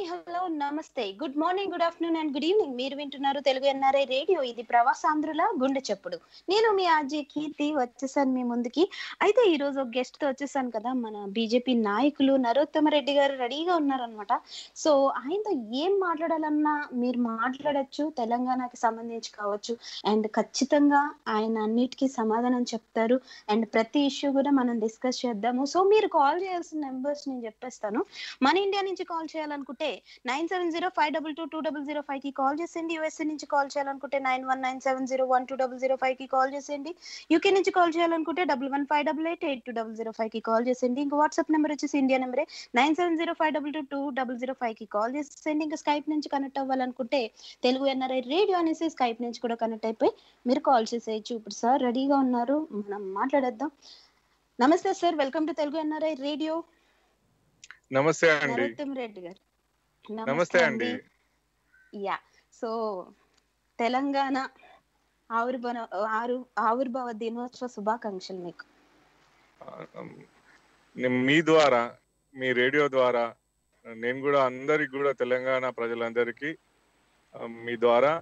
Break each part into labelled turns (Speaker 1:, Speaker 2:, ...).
Speaker 1: Hi hello namaste. Good morning good afternoon and good evening. మీరు వింటున్నారు Telugu NRI radio. ఇది ప్రవాసాంధ్రుల గుండె చెప్పుడు. నేను మీ ఆజీ కీర్తి వచ్చేసాను మీ ముందుకి. అయితే ఈ రోజు ఒక గెస్ట్తో వచ్చేసాను కదా మన బీజేపీ నాయకులు నరోత్తమ రెడ్డి గారు రెడీగా ఉన్నారనమాట సో ఆయనతో ఏం మాట్లాడాలన్నా మీరు మాట్లాడొచ్చు తెలంగాణకి సంబంధించి కావచ్చు. అండ్ ఖచ్చితంగా ఆయన అన్నిటికీ సమాధానం చెప్తారు. అండ్ ప్రతి ఇష్యూ కూడా మనం డిస్కస్ చేద్దాము. సో మీరు కాల్ చేయాల్సిన నెంబర్స్ నేను చెప్పేస్తాను. మన ఇండియా నుంచి కాల్ చేయాలనుకుంటే nine seven zero five double two two double zero ఫైవ్కి కాల్ చేసేయండి. యూఎస్ఏ నుంచి కాల్ చేయాలనుకుంటే nine one nine seven zero one two double zero ఫైవ్కి కాల్ చేసేయండి. యూకే నుంచి కాల్ చేయాలనుకుంటే double one five double eight eight two double zero ఫైవ్కి call చేసేయండి. ఇంకా వాట్సాప్ నెంబర్ వచ్చేసి ఇండియా నెంబరే nine seven zero five double two two double zero ఫైవ్కి కాల్ చేసేయండి. ఇంకా స్కైప్ నుంచి కనెక్ట్ అవ్వాలనుకుంటే తెలుగు ఎన్ఆర్ఐ రేడియో అనేసి స్కైప్ నుంచి కూడా కనెక్ట్ అయిపోయి మీరు కాల్ చేసేయచ్చు. ఇప్పుడు సార్ రెడీగా ఉన్నారు. మనం మాట్లాడేద్దాం. Namaste sir. Welcome to Telugu NRI radio.
Speaker 2: Namaste అండి.
Speaker 1: రెడ్డి గారు.
Speaker 2: నమస్తే అండి.
Speaker 1: యా. సో తెలంగాణ ఆవిర్భావ ఆరు ఆవిర్భావ దినోత్సవ శుభాకాంక్షలు మీకు.
Speaker 2: మీ ద్వారా మీ రేడియో ద్వారా నేను కూడా అందరికి కూడా తెలంగాణ ప్రజలందరికీ మీ ద్వారా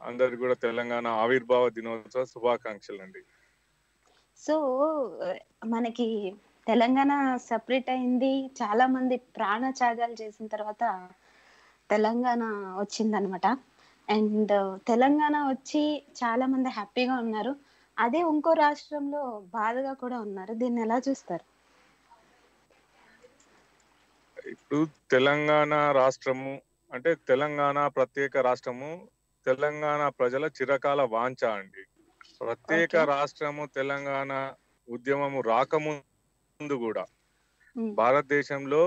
Speaker 2: అందరికి కూడా తెలంగాణ ఆవిర్భావ దినోత్సవ శుభాకాంక్షలు అండి
Speaker 1: సో మనకి తెలంగాణ సపరేట్ అయింది. చాలా మంది ప్రాణ త్యాగాలు చేసిన తర్వాత తెలంగాణ వచ్చిందనమాట అండ్ తెలంగాణ వచ్చి చాలా మంది హ్యాపీగా ఉన్నారు. అదే ఇంకో రాష్ట్రంలో బాధగా కూడా ఉన్నారు. దీన్ని ఎలా చూస్తారు?
Speaker 2: ఇప్పుడు తెలంగాణ రాష్ట్రము అంటే తెలంగాణ ప్రత్యేక రాష్ట్రము తెలంగాణ ప్రజల చిరకాల వాంఛ అండి. ప్రత్యేక. రాష్ట్రము తెలంగాణ ఉద్యమము రాకముందు కూడా.
Speaker 1: ఉమ్,
Speaker 2: భారతదేశంలో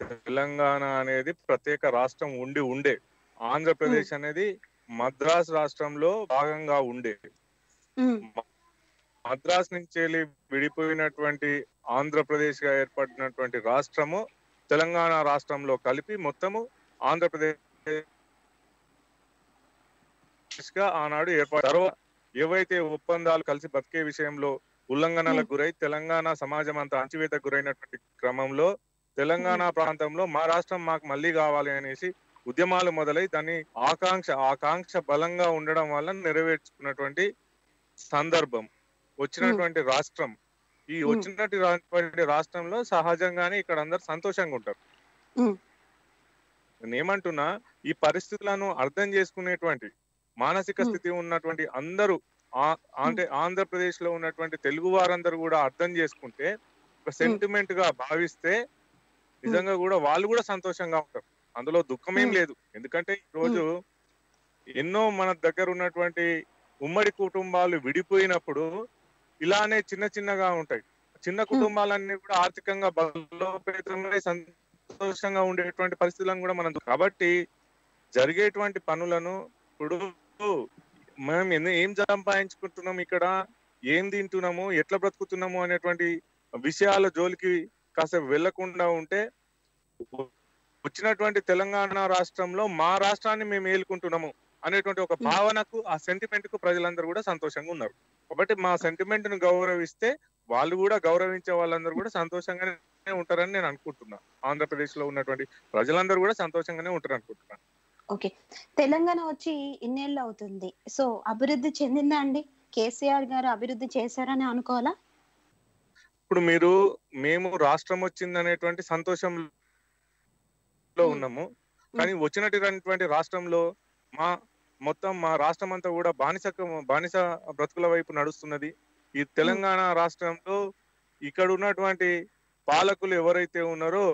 Speaker 2: తెలంగాణ అనేది ప్రత్యేక రాష్ట్రం ఉండి ఉండే. ఆంధ్రప్రదేశ్ అనేది మద్రాస్ రాష్ట్రంలో భాగంగా ఉండే. మద్రాస్ నుంచి వెళ్ళి విడిపోయినటువంటి ఆంధ్రప్రదేశ్గా ఏర్పడినటువంటి రాష్ట్రము తెలంగాణ రాష్ట్రంలో కలిపి మొత్తము ఆంధ్రప్రదేశ్గా ఆనాడు ఏర్పడి తర్వాత ఏవైతే ఒప్పందాలు కలిసి బతికే విషయంలో ఉల్లంఘనలకు గురై తెలంగాణ సమాజం అంతా అణచివేతకు గురైనటువంటి క్రమంలో తెలంగాణ ప్రాంతంలో మా రాష్ట్రం మాకు మళ్ళీ కావాలి అనేసి ఉద్యమాలు మొదలై దాన్ని ఆకాంక్ష ఆకాంక్ష బలంగా ఉండడం వల్ల నెరవేర్చుకున్నటువంటి సందర్భం వచ్చినటువంటి రాష్ట్రం ఈ. వచ్చినటువంటి రాష్ట్రంలో సహజంగానే ఇక్కడ అందరు సంతోషంగా ఉంటారు. నేను ఏమంటున్నా ఈ పరిస్థితులను అర్థం చేసుకునేటువంటి మానసిక. స్థితి ఉన్నటువంటి అందరూ అంటే ఆంధ్రప్రదేశ్లో ఉన్నటువంటి తెలుగు వారందరూ కూడా అర్థం చేసుకుంటే ఒక సెంటిమెంట్గా భావిస్తే నిజంగా కూడా వాళ్ళు కూడా సంతోషంగా ఉంటారు. అందులో దుఃఖం ఏం. లేదు. ఎందుకంటే ఈ రోజు ఎన్నో మన దగ్గర ఉన్నటువంటి ఉమ్మడి కుటుంబాలు విడిపోయినప్పుడు ఇలానే చిన్న చిన్నగా ఉంటాయి. చిన్న కుటుంబాలన్నీ కూడా ఆర్థికంగా బలోపేతమై సంతోషంగా ఉండేటువంటి పరిస్థితులను కూడా మనం కాబట్టి జరిగేటువంటి పనులను ఇప్పుడు మనం ఏం సంపాదించుకుంటున్నాం ఇక్కడ? ఏం తింటున్నాము? ఎట్లా బ్రతుకుతున్నాము? అనేటువంటి విషయాల జోలికి కాసేపు వెళ్ళకుండా ఉంటే వచ్చినటువంటి తెలంగాణ రాష్ట్రంలో మా రాష్ట్రాన్ని మేము ఏలుకుంటున్నాము అనేటువంటి ఒక భావనకు ఆ సెంటిమెంట్కు ప్రజలందరూ కూడా సంతోషంగా ఉన్నారు. కాబట్టి మా సెంటిమెంట్ను గౌరవిస్తే వాళ్ళు కూడా గౌరవించే వాళ్ళందరూ కూడా సంతోషంగానే ఉంటారని నేను అనుకుంటున్నా. ఆంధ్రప్రదేశ్లో ఉన్నటువంటి ప్రజలందరూ కూడా సంతోషంగానే ఉంటారు అనుకుంటున్నాను
Speaker 1: ఓకే. తెలంగాణ వచ్చి ఇన్నేళ్ళు అవుతుంది సో అభివృద్ధి చెందిందా అండి? కేసీఆర్ గారు అభివృద్ధి చేశారని అనుకోవాలా?
Speaker 2: ఇప్పుడు మీరు మేము రాష్ట్రం వచ్చింది అనేటువంటి సంతోషంలో. ఉన్నాము. కానీ వచ్చినటువంటి రాష్ట్రంలో మా మొత్తం మా రాష్ట్రం అంతా కూడా బానిస బానిస బ్రతుకుల వైపు నడుస్తున్నది. ఈ తెలంగాణ రాష్ట్రంలో ఇక్కడ ఉన్నటువంటి పాలకులు ఎవరైతే ఉన్నారో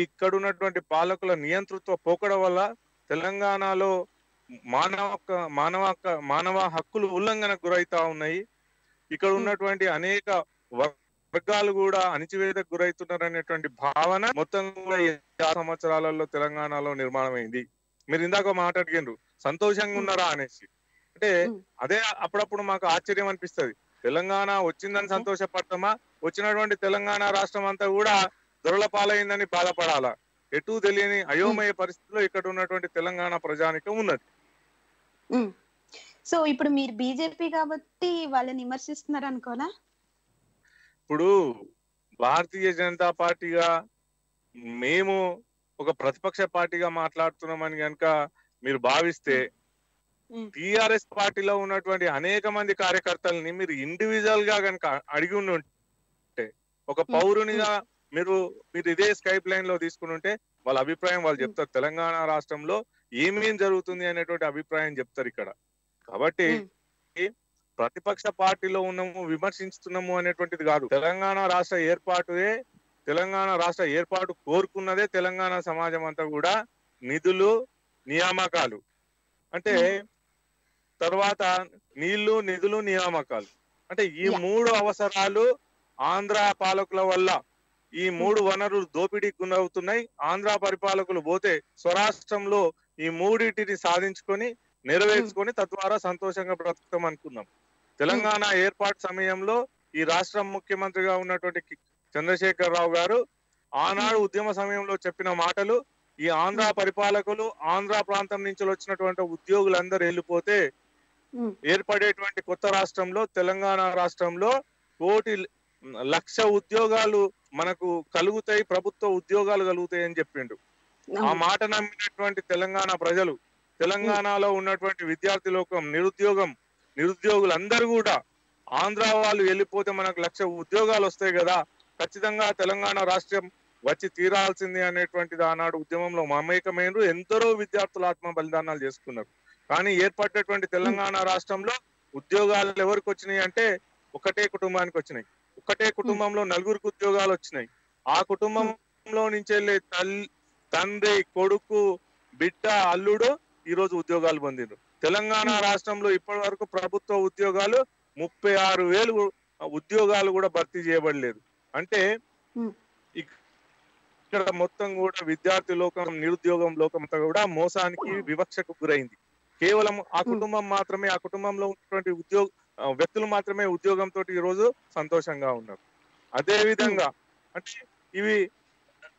Speaker 2: ఇక్కడ ఉన్నటువంటి పాలకుల నియంతృత్వ పోకడ వల్ల తెలంగాణలో మానవ మానవ మానవ హక్కులు ఉల్లంఘనకు గురైతా ఉన్నాయి. ఇక్కడ ఉన్నటువంటి అనేక వర్గాలు కూడా అణిచివేతకు గురవుతున్నారు అనేటువంటి భావన మొత్తం కూడా సంవత్సరాలలో తెలంగాణలో నిర్మాణమైంది. మీరు ఇందాక మాట్లాడిగారు సంతోషంగా ఉన్నారా అనేసి. అంటే. అదే అప్పుడప్పుడు మాకు ఆశ్చర్యం అనిపిస్తది. తెలంగాణ వచ్చిందని. సంతోషపడతామా? వచ్చినటువంటి తెలంగాణ రాష్ట్రం అంతా కూడా దొరల పాలైందని బాధపడాలా? ఎటు తెలియని అయోమయ పరిస్థితిలో ఇక్కడ ఉన్నటువంటి తెలంగాణ ప్రజానికం ఉన్నది.
Speaker 1: సో ఇప్పుడు మీరు బీజేపీ కాబట్టి వాళ్ళని విమర్శిస్తున్నారు అనుకోనా
Speaker 2: ఇప్పుడు భారతీయ జనతా పార్టీగా మేము ఒక ప్రతిపక్ష పార్టీగా మాట్లాడుతున్నామని కనుక మీరు భావిస్తే. టిఆర్ఎస్ పార్టీలో ఉన్నటువంటి అనేక మంది కార్యకర్తల్ని మీరు ఇండివిజువల్గా కనుక అడిగి ఉండి ఉంటే ఒక పౌరునిగా మీరు మీరు ఇదే స్కైప్ లైన్లో తీసుకుని ఉంటే వాళ్ళ అభిప్రాయం వాళ్ళు చెప్తారు. తెలంగాణ రాష్ట్రంలో ఏమేం జరుగుతుంది అనేటువంటి అభిప్రాయం చెప్తారు ఇక్కడ. కాబట్టి. ప్రతిపక్ష పార్టీలో ఉన్నాము విమర్శిస్తున్నాము అనేటువంటిది కాదు. తెలంగాణ రాష్ట్ర ఏర్పాటుదే తెలంగాణ రాష్ట్ర ఏర్పాటు కోరుకున్నదే తెలంగాణ సమాజం అంతా కూడా నిధులు నియామకాలు. అంటే తర్వాత నీళ్ళు నిధులు నియామకాలు. అంటే ఈ. మూడు అవసరాలు ఆంధ్ర పాలకుల వల్ల ఈ మూడు వనరులు దోపిడీకి గురవుతున్నాయి ఆంధ్ర పరిపాలకులు పోతే స్వరాష్ట్రంలో ఈ మూడింటిని సాధించుకొని నెరవేర్చుకొని తద్వారా సంతోషంగా బ్రతుకుతాం అనుకున్నాం తెలంగాణ ఏర్పాటు సమయంలో ఈ రాష్ట్ర ముఖ్యమంత్రిగా ఉన్నటువంటి చంద్రశేఖర్ రావు గారు ఆనాడు ఉద్యమ సమయంలో చెప్పిన మాటలు ఈ ఆంధ్ర పరిపాలకులు ఆంధ్ర ప్రాంతం నుంచి వచ్చినటువంటి ఉద్యోగులందరూ వెళ్ళిపోతే. ఏర్పడేటువంటి కొత్త రాష్ట్రంలో తెలంగాణ రాష్ట్రంలో కోటి లక్ష ఉద్యోగాలు మనకు కలుగుతాయి ప్రభుత్వ ఉద్యోగాలు కలుగుతాయి అని చెప్పిండు. ఆ. మాట నమ్మినటువంటి తెలంగాణ ప్రజలు తెలంగాణలో ఉన్నటువంటి విద్యార్థి లోకం నిరుద్యోగం నిరుద్యోగులందరూ కూడా ఆంధ్ర వాళ్ళు వెళ్ళిపోతే మనకు లక్ష ఉద్యోగాలు వస్తాయి కదా ఖచ్చితంగా తెలంగాణ రాష్ట్రం వచ్చి తీరాల్సింది అనేటువంటిది ఆనాడు ఉద్యమంలో మమేకమైనరు ఎందరో విద్యార్థులు ఆత్మ బలిదానాలు చేసుకున్నారు. కానీ ఏర్పడ్డటువంటి తెలంగాణ రాష్ట్రంలో ఉద్యోగాలు ఎవరికి వచ్చినాయి అంటే ఒకటే కుటుంబానికి వచ్చినాయి. ఒకటే కుటుంబంలో నలుగురికి ఉద్యోగాలు వచ్చినాయి ఆ కుటుంబంలో నుంచి వెళ్ళే తల్లి తండ్రి కొడుకు బిడ్డ అల్లుడు ఈ రోజు ఉద్యోగాలు పొందిండ్రు. తెలంగాణ రాష్ట్రంలో ఇప్పటి వరకు ప్రభుత్వ ఉద్యోగాలు ముప్పై ఆరు వేలు ఉద్యోగాలు కూడా భర్తీ చేయబడలేదు. అంటే. ఇక్- ఇక్కడ మొత్తం కూడా విద్యార్థి లోకం నిరుద్యోగం లోకం అంతా కూడా మోసానికి వివక్షకు గురైంది. కేవలం ఆ. కుటుంబం మాత్రమే ఆ కుటుంబంలో ఉన్నటువంటి ఉద్యోగ వ్యక్తులు మాత్రమే ఉద్యోగంతో ఈ రోజు సంతోషంగా ఉన్నారు అదే విధంగా అంటే ఇవి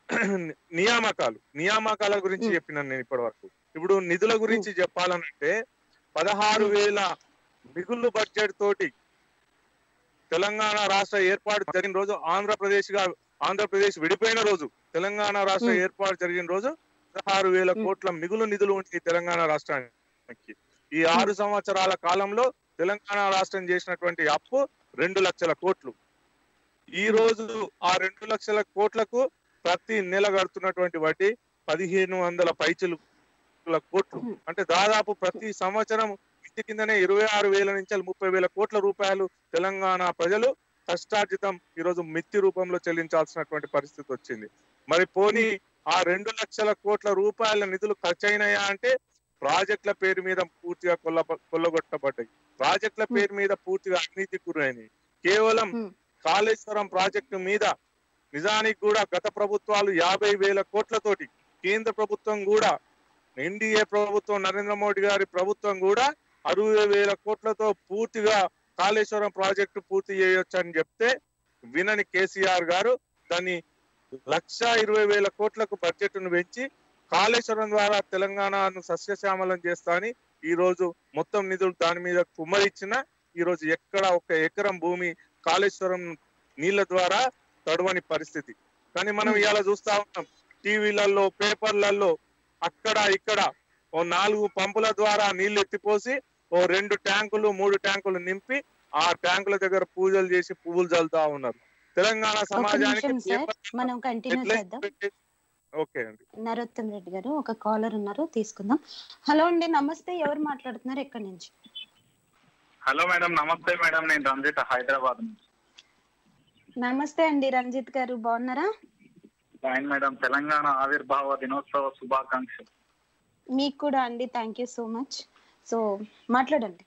Speaker 2: నియామకాలు నియామకాల గురించి. చెప్పినాను నేను ఇప్పటి వరకు ఇప్పుడు నిధుల గురించి చెప్పాలనంటే పదహారు వేల మిగులు బడ్జెట్ తోటి తెలంగాణ రాష్ట్ర ఏర్పాటు జరిగిన రోజు ఆంధ్రప్రదేశ్గా ఆంధ్రప్రదేశ్ విడిపోయిన రోజు తెలంగాణ రాష్ట్ర. ఏర్పాటు జరిగిన రోజు పదహారు వేల. కోట్ల మిగులు నిధులు ఉంటాయి తెలంగాణ రాష్ట్రానికి ఈ ఆరు సంవత్సరాల కాలంలో తెలంగాణ రాష్ట్రం చేసినటువంటి అప్పు రెండు లక్షల కోట్లు. ఈ రోజు ఆ రెండు లక్షల కోట్లకు ప్రతి నెల కడుతున్నటువంటి వడ్డీ పదిహేను వందల పైచలు కోట్లు. అంటే దాదాపు ప్రతి సంవత్సరం ఇంటి కిందనే ఇరవై ఆరు వేల నుంచి ముప్పై వేల కోట్ల రూపాయలు తెలంగాణ ప్రజలు కష్టార్జితం ఈ రోజు మిత్తి రూపంలో చెల్లించాల్సినటువంటి పరిస్థితి వచ్చింది. మరి పోనీ ఆ రెండు లక్షల కోట్ల రూపాయల నిధులు ఖర్చు అయినాయా అంటే ప్రాజెక్టుల పేరు మీద పూర్తిగా కొల్ల కొల్లగొట్టబడ్డాయి. ప్రాజెక్టుల పేరు మీద పూర్తిగా అవినీతి గురైనాయి. కేవలం. కాళేశ్వరం ప్రాజెక్టు మీద నిజానికి కూడా గత ప్రభుత్వాలు యాభై వేల కోట్లతోటి కేంద్ర ప్రభుత్వం కూడా ఎన్డీఏ ప్రభుత్వం నరేంద్ర మోడీ గారి ప్రభుత్వం కూడా అరవై వేల కోట్లతో పూర్తిగా కాళేశ్వరం ప్రాజెక్టు పూర్తి చేయొచ్చు అని చెప్తే వినని కేసీఆర్ గారు దాన్ని లక్ష ఇరవై వేల కోట్లకు బడ్జెట్ను పెంచి కాళేశ్వరం ద్వారా తెలంగాణను సస్యశ్యామలం చేస్తా అని ఈ రోజు మొత్తం నిధులు దాని మీద కుమ్మరించిన ఈ రోజు ఎక్కడ ఒక ఎకరం భూమి కాళేశ్వరం నీళ్ళ ద్వారా తడవని పరిస్థితి. కానీ మనం ఇవాళ చూస్తా ఉన్నాం. టీవీలలో పేపర్లలో అక్కడ ఇక్కడ ఓ నాలుగు పంపుల ద్వారా నీళ్ళు ఎత్తిపోసి ఓ రెండు ట్యాంకులు మూడు ట్యాంకులు నింపి ఆ ట్యాంకుల దగ్గర పూజలు చేసి పువ్వులు చల్లుతా ఉన్నారు. తెలంగాణ సమాజానికి
Speaker 1: మనం కంటిన్యూ చేద్దాం.
Speaker 2: ఓకే అండి.
Speaker 1: నరోత్తం రెడ్డి గారు ఒక కాలర్ ఉన్నారు తీసుకుందాం. హలో అండి నమస్తే. ఎవరు మాట్లాడుతున్నారు? ఎక్కడి నుంచి?
Speaker 3: Hello madam namaste madam. నేను రంజిత్ హైదరాబాద్ నుంచి.
Speaker 1: నమస్తే అండి రంజిత్ గారు. బాగున్నారా?
Speaker 3: Fine madam. తెలంగాణ ఆవిర్భావ దినోత్సవ శుభాకాంక్షలు.
Speaker 1: మీకు కూడా అండి. Thank you so much so మాట్లాడండి.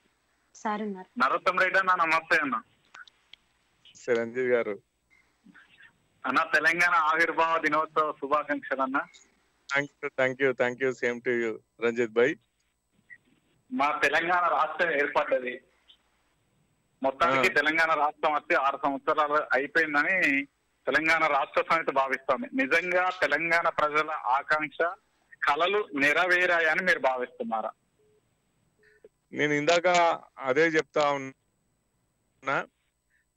Speaker 1: సార్ ఉన్నారు.
Speaker 3: నరోత్తం రెడ్డి అన్న నమస్తే అన్న.
Speaker 2: చిరంజీవి గారు.
Speaker 3: అన్న తెలంగాణ ఆవిర్భావ దినోత్సవ శుభాకాంక్షలు అన్న
Speaker 2: thank you thank you same to you Ranjith bhai
Speaker 3: మా తెలంగాణ రాష్ట్రం ఏర్పడ్డది. మొత్తానికి. తెలంగాణ రాష్ట్రం వచ్చి ఆరు సంవత్సరాలు అయిపోయిందని తెలంగాణ రాష్ట్ర సమితి భావిస్తోంది. నిజంగా తెలంగాణ ప్రజల ఆకాంక్ష కలలు నెరవేరాయని మీరు భావిస్తున్నారా?
Speaker 2: నేను ఇందాక అదే చెప్తా ఉన్నా.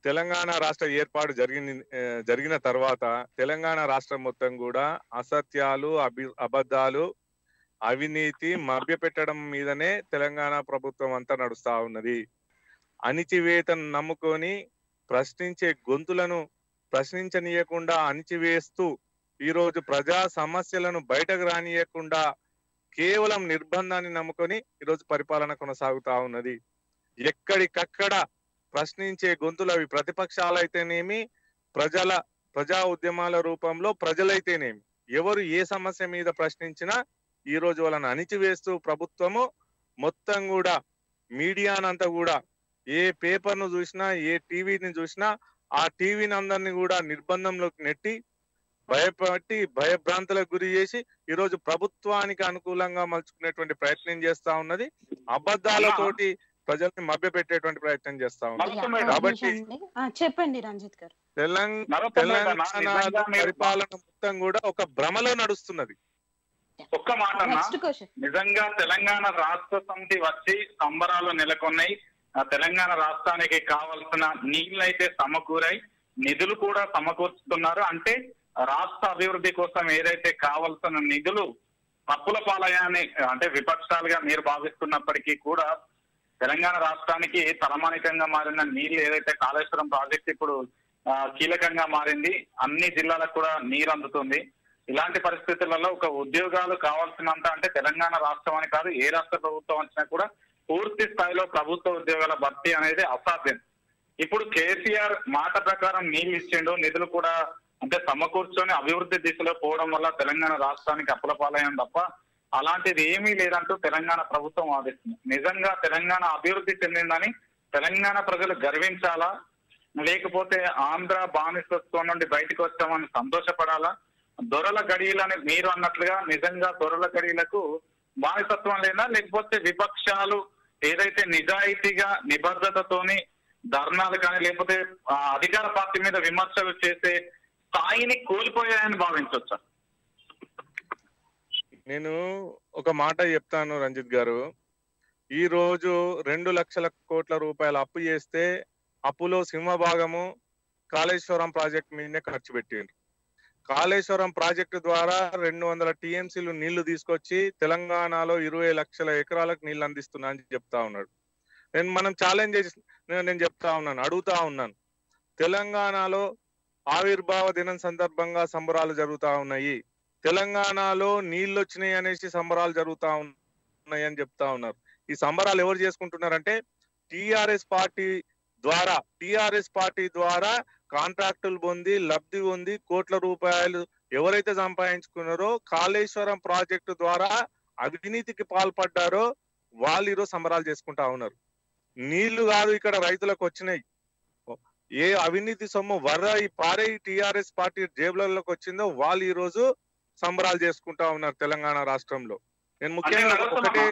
Speaker 2: తెలంగాణ రాష్ట్ర ఏర్పాటు జరిగిన జరిగిన తర్వాత తెలంగాణ రాష్ట్రం మొత్తం కూడా అసత్యాలు అభి అబద్ధాలు అవినీతి మభ్యపెట్టడం మీదనే తెలంగాణ ప్రభుత్వం అంతా నడుస్తా ఉన్నది. అణిచివేతను నమ్ముకొని ప్రశ్నించే గొంతులను ప్రశ్నించనీయకుండా అణిచివేస్తూ ఈరోజు ప్రజా సమస్యలను బయటకు రానియకుండా కేవలం నిర్బంధాన్ని నమ్ముకొని ఈరోజు పరిపాలన కొనసాగుతా ఉన్నది. ఎక్కడికక్కడ ప్రశ్నించే గొంతులు అవి ప్రతిపక్షాలైతేనేమి ప్రజల ప్రజా ఉద్యమాల రూపంలో ప్రజలైతేనేమి. ఎవరు ఏ సమస్య మీద ప్రశ్నించినా ఈ రోజు వాళ్ళని అణిచివేస్తూ ప్రభుత్వము మొత్తం కూడా మీడియానంతా కూడా ఏ పేపర్ను చూసినా ఏ టీవీని చూసినా ఆ టీవీని అందరినీ కూడా నిర్బంధంలోకి నెట్టి భయపట్టి భయభ్రాంతులకు గురి చేసి ఈ రోజు ప్రభుత్వానికి అనుకూలంగా మలుచుకునేటువంటి ప్రయత్నం చేస్తా ఉన్నది. అబద్ధాలతోటి ప్రజల్ని మభ్యపెట్టేటువంటి ప్రయత్నం చేస్తా.
Speaker 1: ఒక
Speaker 2: కాబట్టి-
Speaker 1: చెప్పండి రంజిత్ గారు.
Speaker 2: తెలంగాణ పరిపాలన మొత్తం కూడా ఒక భ్రమలో నడుస్తున్నది.
Speaker 3: ఒక్క మాట నిజంగా తెలంగాణ రాష్ట్ర సమితి వచ్చి సంబరాలు నెలకొన్నాయి. ఆ తెలంగాణ రాష్ట్రానికి కావలసిన నీళ్ళు అయితే సమకూరాయి. నిధులు కూడా సమకూర్చుతున్నారు. అంటే రాష్ట్ర అభివృద్ధి కోసం ఏదైతే కావలసిన నిధులు తప్పుల పాలయాన్ని అంటే విపక్షాలుగా మీరు భావిస్తున్నప్పటికీ కూడా తెలంగాణ రాష్ట్రానికి తలమానికంగా మారిన నీళ్ళు ఏదైతే కాళేశ్వరం ప్రాజెక్ట్ ఇప్పుడు కీలకంగా మారింది అన్ని జిల్లాలకు కూడా నీరు అందుతుంది. ఇలాంటి పరిస్థితులలో ఒక ఉద్యోగాలు కావాల్సినంత అంటే తెలంగాణ రాష్ట్రం అని కాదు ఏ రాష్ట్ర ప్రభుత్వం వచ్చినా కూడా పూర్తి స్థాయిలో ప్రభుత్వ ఉద్యోగాల భర్తీ అనేది అసాధ్యం. ఇప్పుడు కేసీఆర్ మాట ప్రకారం నీళ్ళు ఇచ్చిండు నిధులు కూడా అంటే సమకూర్చొని అభివృద్ధి దిశలో పోవడం వల్ల తెలంగాణ రాష్ట్రానికి అప్పులపాలయం తప్ప అలాంటిది ఏమీ లేదంటూ తెలంగాణ ప్రభుత్వం వాదిస్తుంది నిజంగా తెలంగాణ అభివృద్ధి చెందిందని తెలంగాణ ప్రజలు గర్వించాలా? లేకపోతే ఆంధ్ర బానిసత్వం నుండి బయటకు వచ్చామని సంతోషపడాలా? దొరల గడియలని మీరు అన్నట్లుగా నిజంగా దొరల గడియలకు బానిసత్వం లేదా? లేకపోతే విపక్షాలు ఏదైతే నిజాయితీగా నిబద్ధతతోని ధర్నాలు కానీ లేకపోతే అధికార పార్టీ మీద విమర్శలు చేసే స్థాయిని కోల్పోయాయని భావించవచ్చా
Speaker 2: నేను ఒక మాట చెప్తాను రంజిత్ గారు. ఈ రోజు రెండు లక్షల కోట్ల రూపాయల అప్పు చేస్తే అప్పులో సింహభాగము కాళేశ్వరం ప్రాజెక్ట్ మీదనే ఖర్చు పెట్టిండ్రు. కాళేశ్వరం ప్రాజెక్టు ద్వారా రెండు వందల టీఎంసీలు నీళ్ళు తీసుకొచ్చి తెలంగాణలో ఇరవై లక్షల ఎకరాలకు నీళ్ళు అందిస్తున్నా అని చెప్తా ఉన్నాడు. నేను మనం ఛాలెంజ్ చేసి నేను నేను చెప్తా ఉన్నాను అడుగుతా ఉన్నాను. తెలంగాణలో ఆవిర్భావ దినం సందర్భంగా సంబరాలు జరుగుతా ఉన్నాయి. తెలంగాణలో నీళ్ళు వచ్చినాయి అనేసి సంబరాలు జరుగుతా ఉన్నాయని చెప్తా ఉన్నారు. ఈ సంబరాలు ఎవరు చేసుకుంటున్నారంటే టిఆర్ఎస్ పార్టీ ద్వారా టిఆర్ఎస్ పార్టీ ద్వారా కాంట్రాక్టులు పొంది లబ్ధి పొంది కోట్ల రూపాయలు ఎవరైతే సంపాదించుకున్నారో కాళేశ్వరం ప్రాజెక్టు ద్వారా అవినీతికి పాల్పడ్డారో వాళ్ళు ఈరోజు సంబరాలు చేసుకుంటా ఉన్నారు. నీళ్ళు కాదు ఇక్కడ రైతులకు వచ్చినాయి. ఏ అవినీతి సొమ్ము వర ఈ పారే టిఆర్ఎస్ పార్టీ జేబులలోకి వచ్చిందో వాళ్ళు ఈ రోజు సంబరాలు చేసుకుంటా ఉన్నారు తెలంగాణ రాష్ట్రంలో. నేను ముఖ్యంగా ఒకటే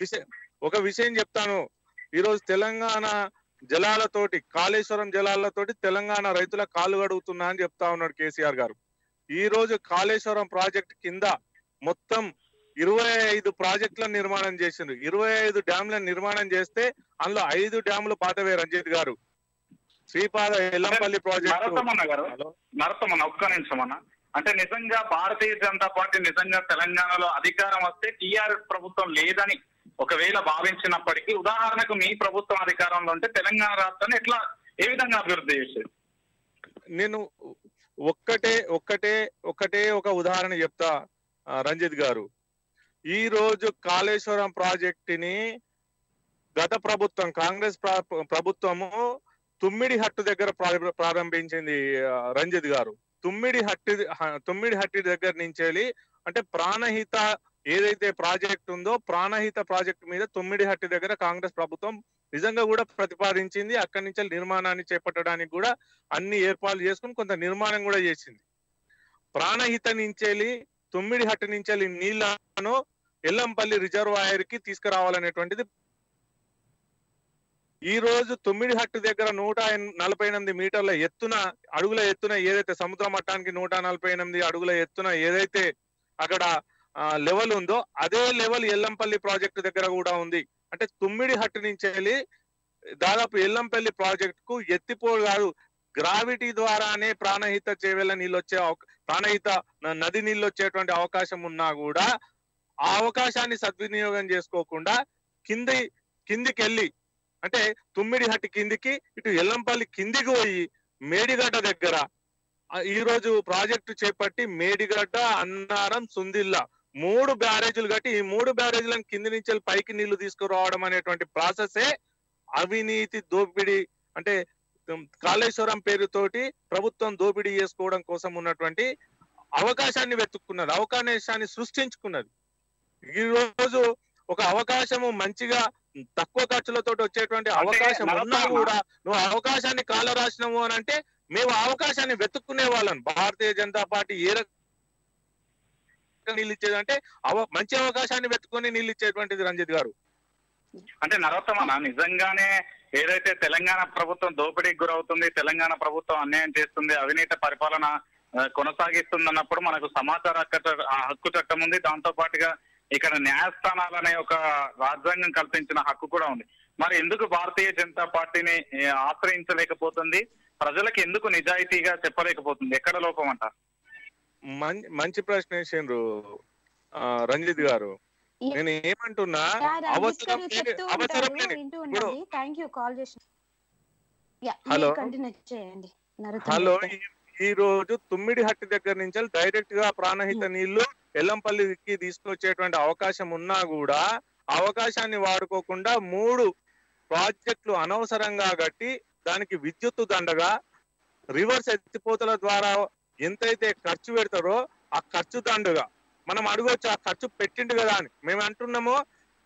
Speaker 2: విషయం ఒక విషయం చెప్తాను. ఈ రోజు తెలంగాణ జలాలతోటి కాళేశ్వరం జలాలతోటి తెలంగాణ రైతుల కాలు గడుగుతున్నా అని చెప్తా ఉన్నాడు కేసీఆర్ గారు. ఈ రోజు కాళేశ్వరం ప్రాజెక్ట్ కింద మొత్తం ఇరవై ఐదు ప్రాజెక్టుల నిర్మాణం చేసిండ్రు. ఇరవై ఐదు డ్యామ్ల నిర్మాణం చేస్తే అందులో ఐదు డ్యాములు పాతవే రంజిత్ గారు. శ్రీపాద ఎల్లంపల్లి ప్రాజెక్టు.
Speaker 3: నరసమన్న ఒక్క నిమిషం అన్న. అంటే నిజంగా భారతీయ జనతా పార్టీ నిజంగా తెలంగాణలో అధికారం వస్తే టీఆర్ఎస్ ప్రభుత్వం లేదని ఒకవేళ భావించినప్పటికీ ఉదాహరణకు మీ ప్రభుత్వం అధికారంలో ఉంటే తెలంగాణ రాష్ట్రాన్ని ఎట్లా ఏ విధంగా అభివృద్ధి చేసేది?
Speaker 2: నేను ఒక్కటే ఒక్కటే ఒక్కటే ఒక ఉదాహరణ చెప్తా రంజిత్ గారు. ఈ రోజు కాళేశ్వరం ప్రాజెక్టుని గత ప్రభుత్వం కాంగ్రెస్ ప్రభుత్వము తుమ్మిడి హట్టు దగ్గర ప్రారంభించింది రంజిత్ గారు. తుమ్మిడి హట్టి తుమ్మిడి హట్టి దగ్గర నుంచి వెళ్ళి అంటే ప్రాణహిత ఏదైతే ప్రాజెక్ట్ ఉందో ప్రాణహిత ప్రాజెక్ట్ మీద తుమ్మిడి హట్టి దగ్గర కాంగ్రెస్ ప్రభుత్వం నిజంగా కూడా ప్రతిపాదించింది. అక్కడి నుంచి నిర్మాణాన్ని చేపట్టడానికి కూడా అన్ని ఏర్పాట్లు చేసుకుని కొంత నిర్మాణం కూడా చేసింది. ప్రాణహిత నుంచెల్లి తుమ్మిడి హట్టు నుంచెల్లి నీళ్ళను ఎల్లంపల్లి రిజర్వాయర్కి తీసుకురావాలనేటువంటిది ఈ రోజు తొమ్మిది హట్టు దగ్గర నూట నలభై ఎనిమిది మీటర్ల ఎత్తున అడుగుల ఎత్తున ఏదైతే సముద్ర మట్టానికి నూట నలభై ఎనిమిది అడుగుల ఎత్తున ఏదైతే అక్కడ లెవెల్ ఉందో అదే లెవెల్ ఎల్లంపల్లి ప్రాజెక్టు దగ్గర కూడా ఉంది. అంటే తుమ్మిడి హట్టు నుంచి వెళ్ళి దాదాపు ఎల్లంపల్లి ప్రాజెక్ట్కు ఎత్తిపోడు కాదు గ్రావిటీ ద్వారానే ప్రాణహిత చేవేళ్ళ నీళ్ళు వచ్చే ప్రాణహిత నది నీళ్ళు వచ్చేటువంటి అవకాశం ఉన్నా కూడా ఆ అవకాశాన్ని సద్వినియోగం చేసుకోకుండా కింది కిందికి వెళ్ళి అంటే తుమ్మిడి హట్టి కిందికి ఇటు ఎల్లంపల్లి కిందికి పోయి మేడిగడ్డ దగ్గర. ఈ రోజు ప్రాజెక్టు చేపట్టి మేడిగడ్డ అన్నారం సుందిల్లా మూడు బ్యారేజీలు కట్టి ఈ మూడు బ్యారేజీలను కింది నుంచి పైకి నీళ్ళు తీసుకురావడం అనేటువంటి ప్రాసెసే అవినీతి దోపిడీ అంటే కాళేశ్వరం పేరుతోటి ప్రభుత్వం దోపిడీ చేసుకోవడం కోసం ఉన్నటువంటి అవకాశాన్ని వెతుక్కున్నది అవకాశాన్ని సృష్టించుకున్నది. ఈ రోజు ఒక అవకాశము మంచిగా తక్కువ ఖర్చులతో వచ్చేటువంటి అవకాశం ఉన్నా కూడా నువ్వు అవకాశాన్ని కాల రాసినావు అని అంటే మేము అవకాశాన్ని వెతుక్కునే వాళ్ళం. భారతీయ జనతా పార్టీ ఏ రకంగా నీళ్ళు ఇచ్చేదంటే అవ మంచి అవకాశాన్ని వెతుకొని నీళ్ళు ఇచ్చేటువంటిది రంజిత్ గారు.
Speaker 3: అంటే నరోత్తమన? నిజంగానే ఏదైతే తెలంగాణ ప్రభుత్వం దోపిడీకి గురవుతుంది తెలంగాణ ప్రభుత్వం అన్యాయం చేస్తుంది అవినీతి పరిపాలన కొనసాగిస్తుందన్నప్పుడు మనకు సమాచార హక్కు చట్టం ఉంది. దాంతో పాటుగా ఇక్కడ న్యాయస్థానాలు అనే ఒక రాజ్యాంగం కల్పించిన హక్కు కూడా ఉంది. మరి ఎందుకు భారతీయ జనతా పార్టీని ఆశ్రయించలేకపోతుంది? ప్రజలకు ఎందుకు నిజాయితీగా చెప్పలేకపోతుంది? ఎక్కడ లోపం అంటారు?
Speaker 2: మం- మంచి ప్రశ్న వేసిండ్రు రంజిత్ గారు. నేను ఏమంటున్నా అవసరం హలో. హలో ఈ రోజు తుమ్మిడి హట్టి దగ్గర నుంచి డైరెక్ట్గా ప్రాణహిత నీళ్ళు ఎల్లంపల్లికి తీసుకొచ్చేటువంటి అవకాశం ఉన్నా కూడా అవకాశాన్ని వాడుకోకుండా మూడు ప్రాజెక్టులు అనవసరంగా కట్టి దానికి విద్యుత్తు దండగా రివర్స్ ఎత్తిపోతల ద్వారా ఎంతైతే ఖర్చు పెడతారో ఆ ఖర్చు దండగా. మనం అడగొచ్చు ఆ ఖర్చు పెట్టిండు కదా అని. మేము అంటున్నాము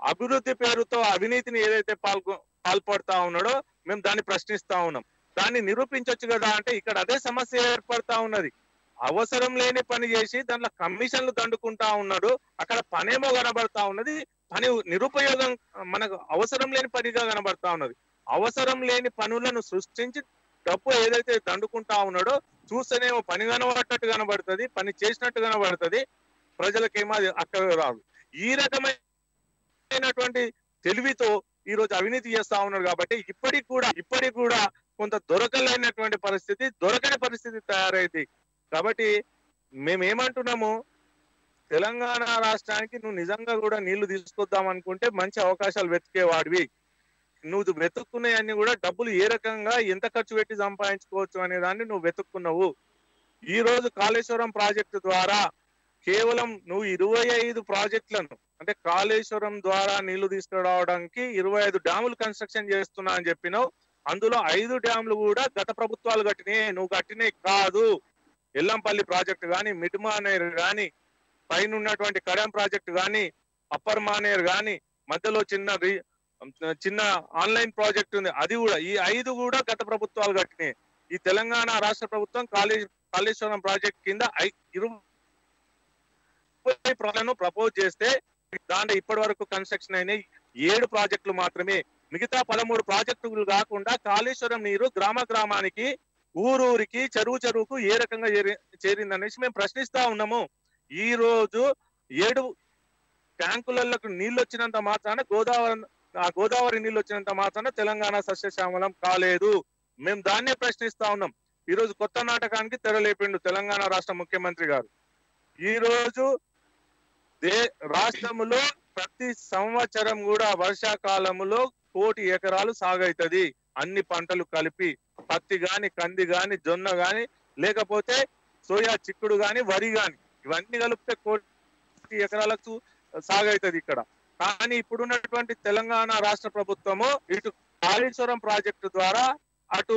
Speaker 2: అభివృద్ధి పేరుతో అవినీతిని ఏదైతే పాల్గొ పాల్పడతా ఉన్నాడో మేము దాన్ని ప్రశ్నిస్తా ఉన్నాం. దాన్ని నిరూపించొచ్చు కదా అంటే ఇక్కడ అదే సమస్య ఏర్పడతా ఉన్నది. అవసరం లేని పని చేసి దాంట్లో కమిషన్లు దండుకుంటా ఉన్నాడు. అక్కడ పనేమో కనబడతా ఉన్నది. పని నిరుపయోగం మనకు అవసరం లేని పనిగా కనబడతా ఉన్నది. అవసరం లేని పనులను సృష్టించి డబ్బు ఏదైతే దండుకుంటా ఉన్నాడో చూస్తేనేమో పని కనబడటట్టు కనబడుతుంది పని చేసినట్టు కనబడుతుంది. ప్రజలకేమో అది అక్కడ రాదు. ఈ రకమైనటువంటి తెలివితో ఈ రోజు అవినీతి చేస్తా ఉన్నారు కాబట్టి ఇప్పటికి కూడా ఇప్పటికి కూడా కొంత దొరకలేనటువంటి పరిస్థితి దొరకని పరిస్థితి తయారైంది. కాబట్టి మేమేమంటున్నాము? తెలంగాణ రాష్ట్రానికి నువ్వు నిజంగా కూడా నీళ్ళు తీసుకొద్దాం అనుకుంటే మంచి అవకాశాలు వెతికేవాడివి. నువ్వు వెతుక్కునేవన్నీ కూడా డబ్బులు ఏ రకంగా ఎంత ఖర్చు పెట్టి సంపాదించుకోవచ్చు అనే దాన్ని నువ్వు వెతుక్కున్నావు. ఈ రోజు కాళేశ్వరం ప్రాజెక్టు ద్వారా కేవలం నువ్వు ఇరవై ఐదు ప్రాజెక్టులను అంటే కాళేశ్వరం ద్వారా నీళ్ళు తీసుకురావడానికి ఇరవై ఐదు డ్యాములు కన్స్ట్రక్షన్ చేస్తున్నా అని చెప్పినావు. అందులో ఐదు డ్యాములు కూడా గత ప్రభుత్వాలు కట్టినాయి. నువ్వు కట్టినవి కాదు. ఎల్లంపల్లి ప్రాజెక్టు కానీ మిడ్ మానేర్ కానీ పైన ఉన్నటువంటి కడెం ప్రాజెక్టు కానీ అప్పర్ మానేర్ కానీ మధ్యలో చిన్న చిన్న ఆన్లైన్ ప్రాజెక్ట్ ఉంది. అది కూడా ఈ ఐదు కూడా గత ప్రభుత్వాలు కట్టినాయి. ఈ తెలంగాణ రాష్ట్ర ప్రభుత్వం కాళే కాళేశ్వరం ప్రాజెక్ట్ కింద ఐ- ఇరవై ప్రాజెక్టులను ప్రపోజ్ చేస్తే దాంట్లో ఇప్పటి వరకు కన్స్ట్రక్షన్ అయినాయి. ఏడు ప్రాజెక్టులు మాత్రమే. మిగతా పదమూడు ప్రాజెక్టులు కాకుండా కాళేశ్వరం నీరు గ్రామ గ్రామానికి ఊరూరికి చెరువు చెరువుకు ఏ రకంగా చేరింది చేరిందనేసి మేము ప్రశ్నిస్తా ఉన్నాము. ఈ రోజు ఏడు ట్యాంకులకు నీళ్ళు వచ్చినంత మాత్రాన గోదావరి ఆ గోదావరి నీళ్ళు వచ్చినంత మాత్రాన తెలంగాణ సస్యశ్యామలం కాలేదు. మేము దాన్నే ప్రశ్నిస్తా ఉన్నాం. ఈ రోజు కొత్త నాటకానికి తెరలేపిండు తెలంగాణ రాష్ట్ర ముఖ్యమంత్రి గారు. ఈ రోజు దే రాష్ట్రములో ప్రతి సంవత్సరం కూడా వర్షాకాలములో కోటి ఎకరాలు సాగైతది. అన్ని పంటలు కలిపి పత్తి గాని కంది గాని జొన్న గాని లేకపోతే సోయా చిక్కుడు గాని వరి గాని ఇవన్నీ కలిపితే కోటి ఎకరాలకు సాగైతది ఇక్కడ. కానీ ఇప్పుడున్నటువంటి తెలంగాణ రాష్ట్ర ప్రభుత్వము ఇటు కాళేశ్వరం ప్రాజెక్టు ద్వారా అటు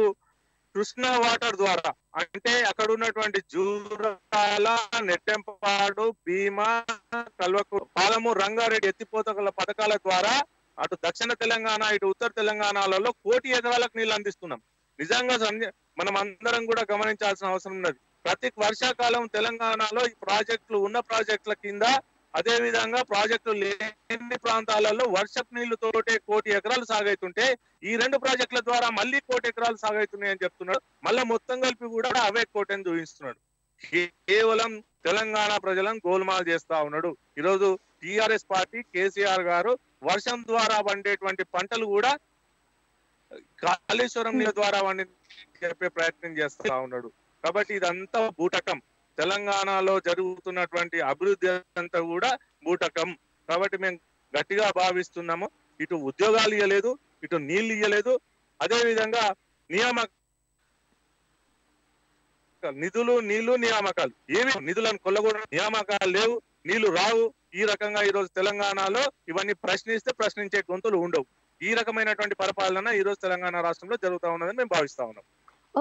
Speaker 2: కృష్ణా వాటర్ ద్వారా అంటే అక్కడ ఉన్నటువంటి జూరాల నెట్టెంపాడు భీమా కల్వకు పాలము రంగారెడ్డి ఎత్తిపోతల పథకాల ద్వారా అటు దక్షిణ తెలంగాణ ఇటు ఉత్తర తెలంగాణలలో కోటి ఎకరాలకు నీళ్ళు అందిస్తున్నాం. నిజంగా మనం అందరం కూడా గమనించాల్సిన అవసరం ఉన్నది. ప్రతి వర్షాకాలం తెలంగాణలో ఈ ప్రాజెక్టులు ఉన్న ప్రాజెక్టుల కింద అదే విధంగా ప్రాజెక్టులు లేని ప్రాంతాలలో వర్షపు నీళ్ళతోటే కోటి ఎకరాలు సాగైతుంటే ఈ రెండు ప్రాజెక్టుల ద్వారా మళ్ళీ కోటి ఎకరాలు సాగైతున్నాయి అని చెప్తున్నాడు. మళ్ళీ మొత్తం కలిపి కూడా అవే కోటి అని చూపిస్తున్నాడు. కేవలం తెలంగాణ ప్రజలను గోల్మాల్ చేస్తా ఉన్నాడు. ఈరోజు టిఆర్ఎస్ పార్టీ కేసీఆర్ గారు వర్షం ద్వారా పండేటువంటి పంటలు కూడా కాళేశ్వరం నీళ్ళ ద్వారా వాడిని చెప్పే ప్రయత్నం చేస్తా ఉన్నాడు. కాబట్టి ఇదంతా బూటకం. తెలంగాణలో జరుగుతున్నటువంటి అభివృద్ధి అంతా కూడా బూటకం. కాబట్టి మేము గట్టిగా భావిస్తున్నాము. ఇటు ఉద్యోగాలు ఇవ్వలేదు ఇటు నీళ్ళు ఇవ్వలేదు అదే విధంగా నియామక నిధులు నీళ్ళు నియామకాలు. ఏమి నిధులను కొల్లగొడ నియామకాలు లేవు నీళ్ళు రావు. ఈ రకంగా ఈ రోజు తెలంగాణలో ఇవన్నీ ప్రశ్నిస్తే ప్రశ్నించే గొంతులు ఉండవు. ఈ రకమైనటువంటి పరిపాలన ఈ రోజు తెలంగాణ రాష్ట్రంలో జరుగుతా ఉన్నదని మేము భావిస్తా ఉన్నాం.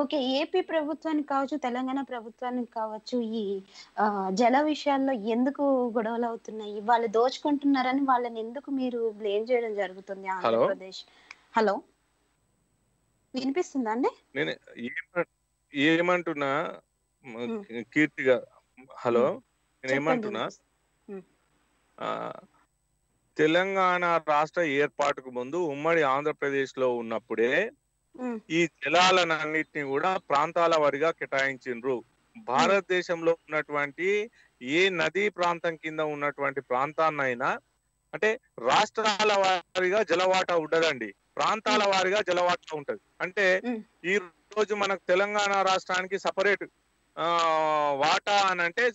Speaker 1: ఓకే ఏపీ ప్రభుత్వానికి కావచ్చు తెలంగాణ ప్రభుత్వానికి కావచ్చు ఈ జల విషయాల్లో ఎందుకు గొడవలు అవుతున్నాయి? వాళ్ళు దోచుకుంటున్నారని వాళ్ళని ఎందుకు మీరు బ్లేమ్ చేయడం జరుగుతుంది ఆంధ్రప్రదేశ్? హలో? వినిపిస్తుందా అండి?
Speaker 2: నేను ఏమ- ఏమంటున్నా. కీర్తిగా హలో? నేను ఏమంటున్నా తెలంగాణ రాష్ట్ర ఏర్పాటుకు ముందు ఉమ్మడి ఆంధ్రప్రదేశ్లో ఉన్నప్పుడే ఈ జలాలన్నింటినీ కూడా ప్రాంతాల వారిగా కేటాయించిండ్రు. భారతదేశంలో ఉన్నటువంటి ఏ నదీ ప్రాంతం కింద ఉన్నటువంటి ప్రాంతాన్నైనా అంటే రాష్ట్రాల వారిగా జలవాటా ఉండదండి. ప్రాంతాల వారిగా జలవాటా ఉంటది. అంటే. ఈ రోజు మనకు తెలంగాణ రాష్ట్రానికి సపరేట్ ఆ వాటా అని అంటే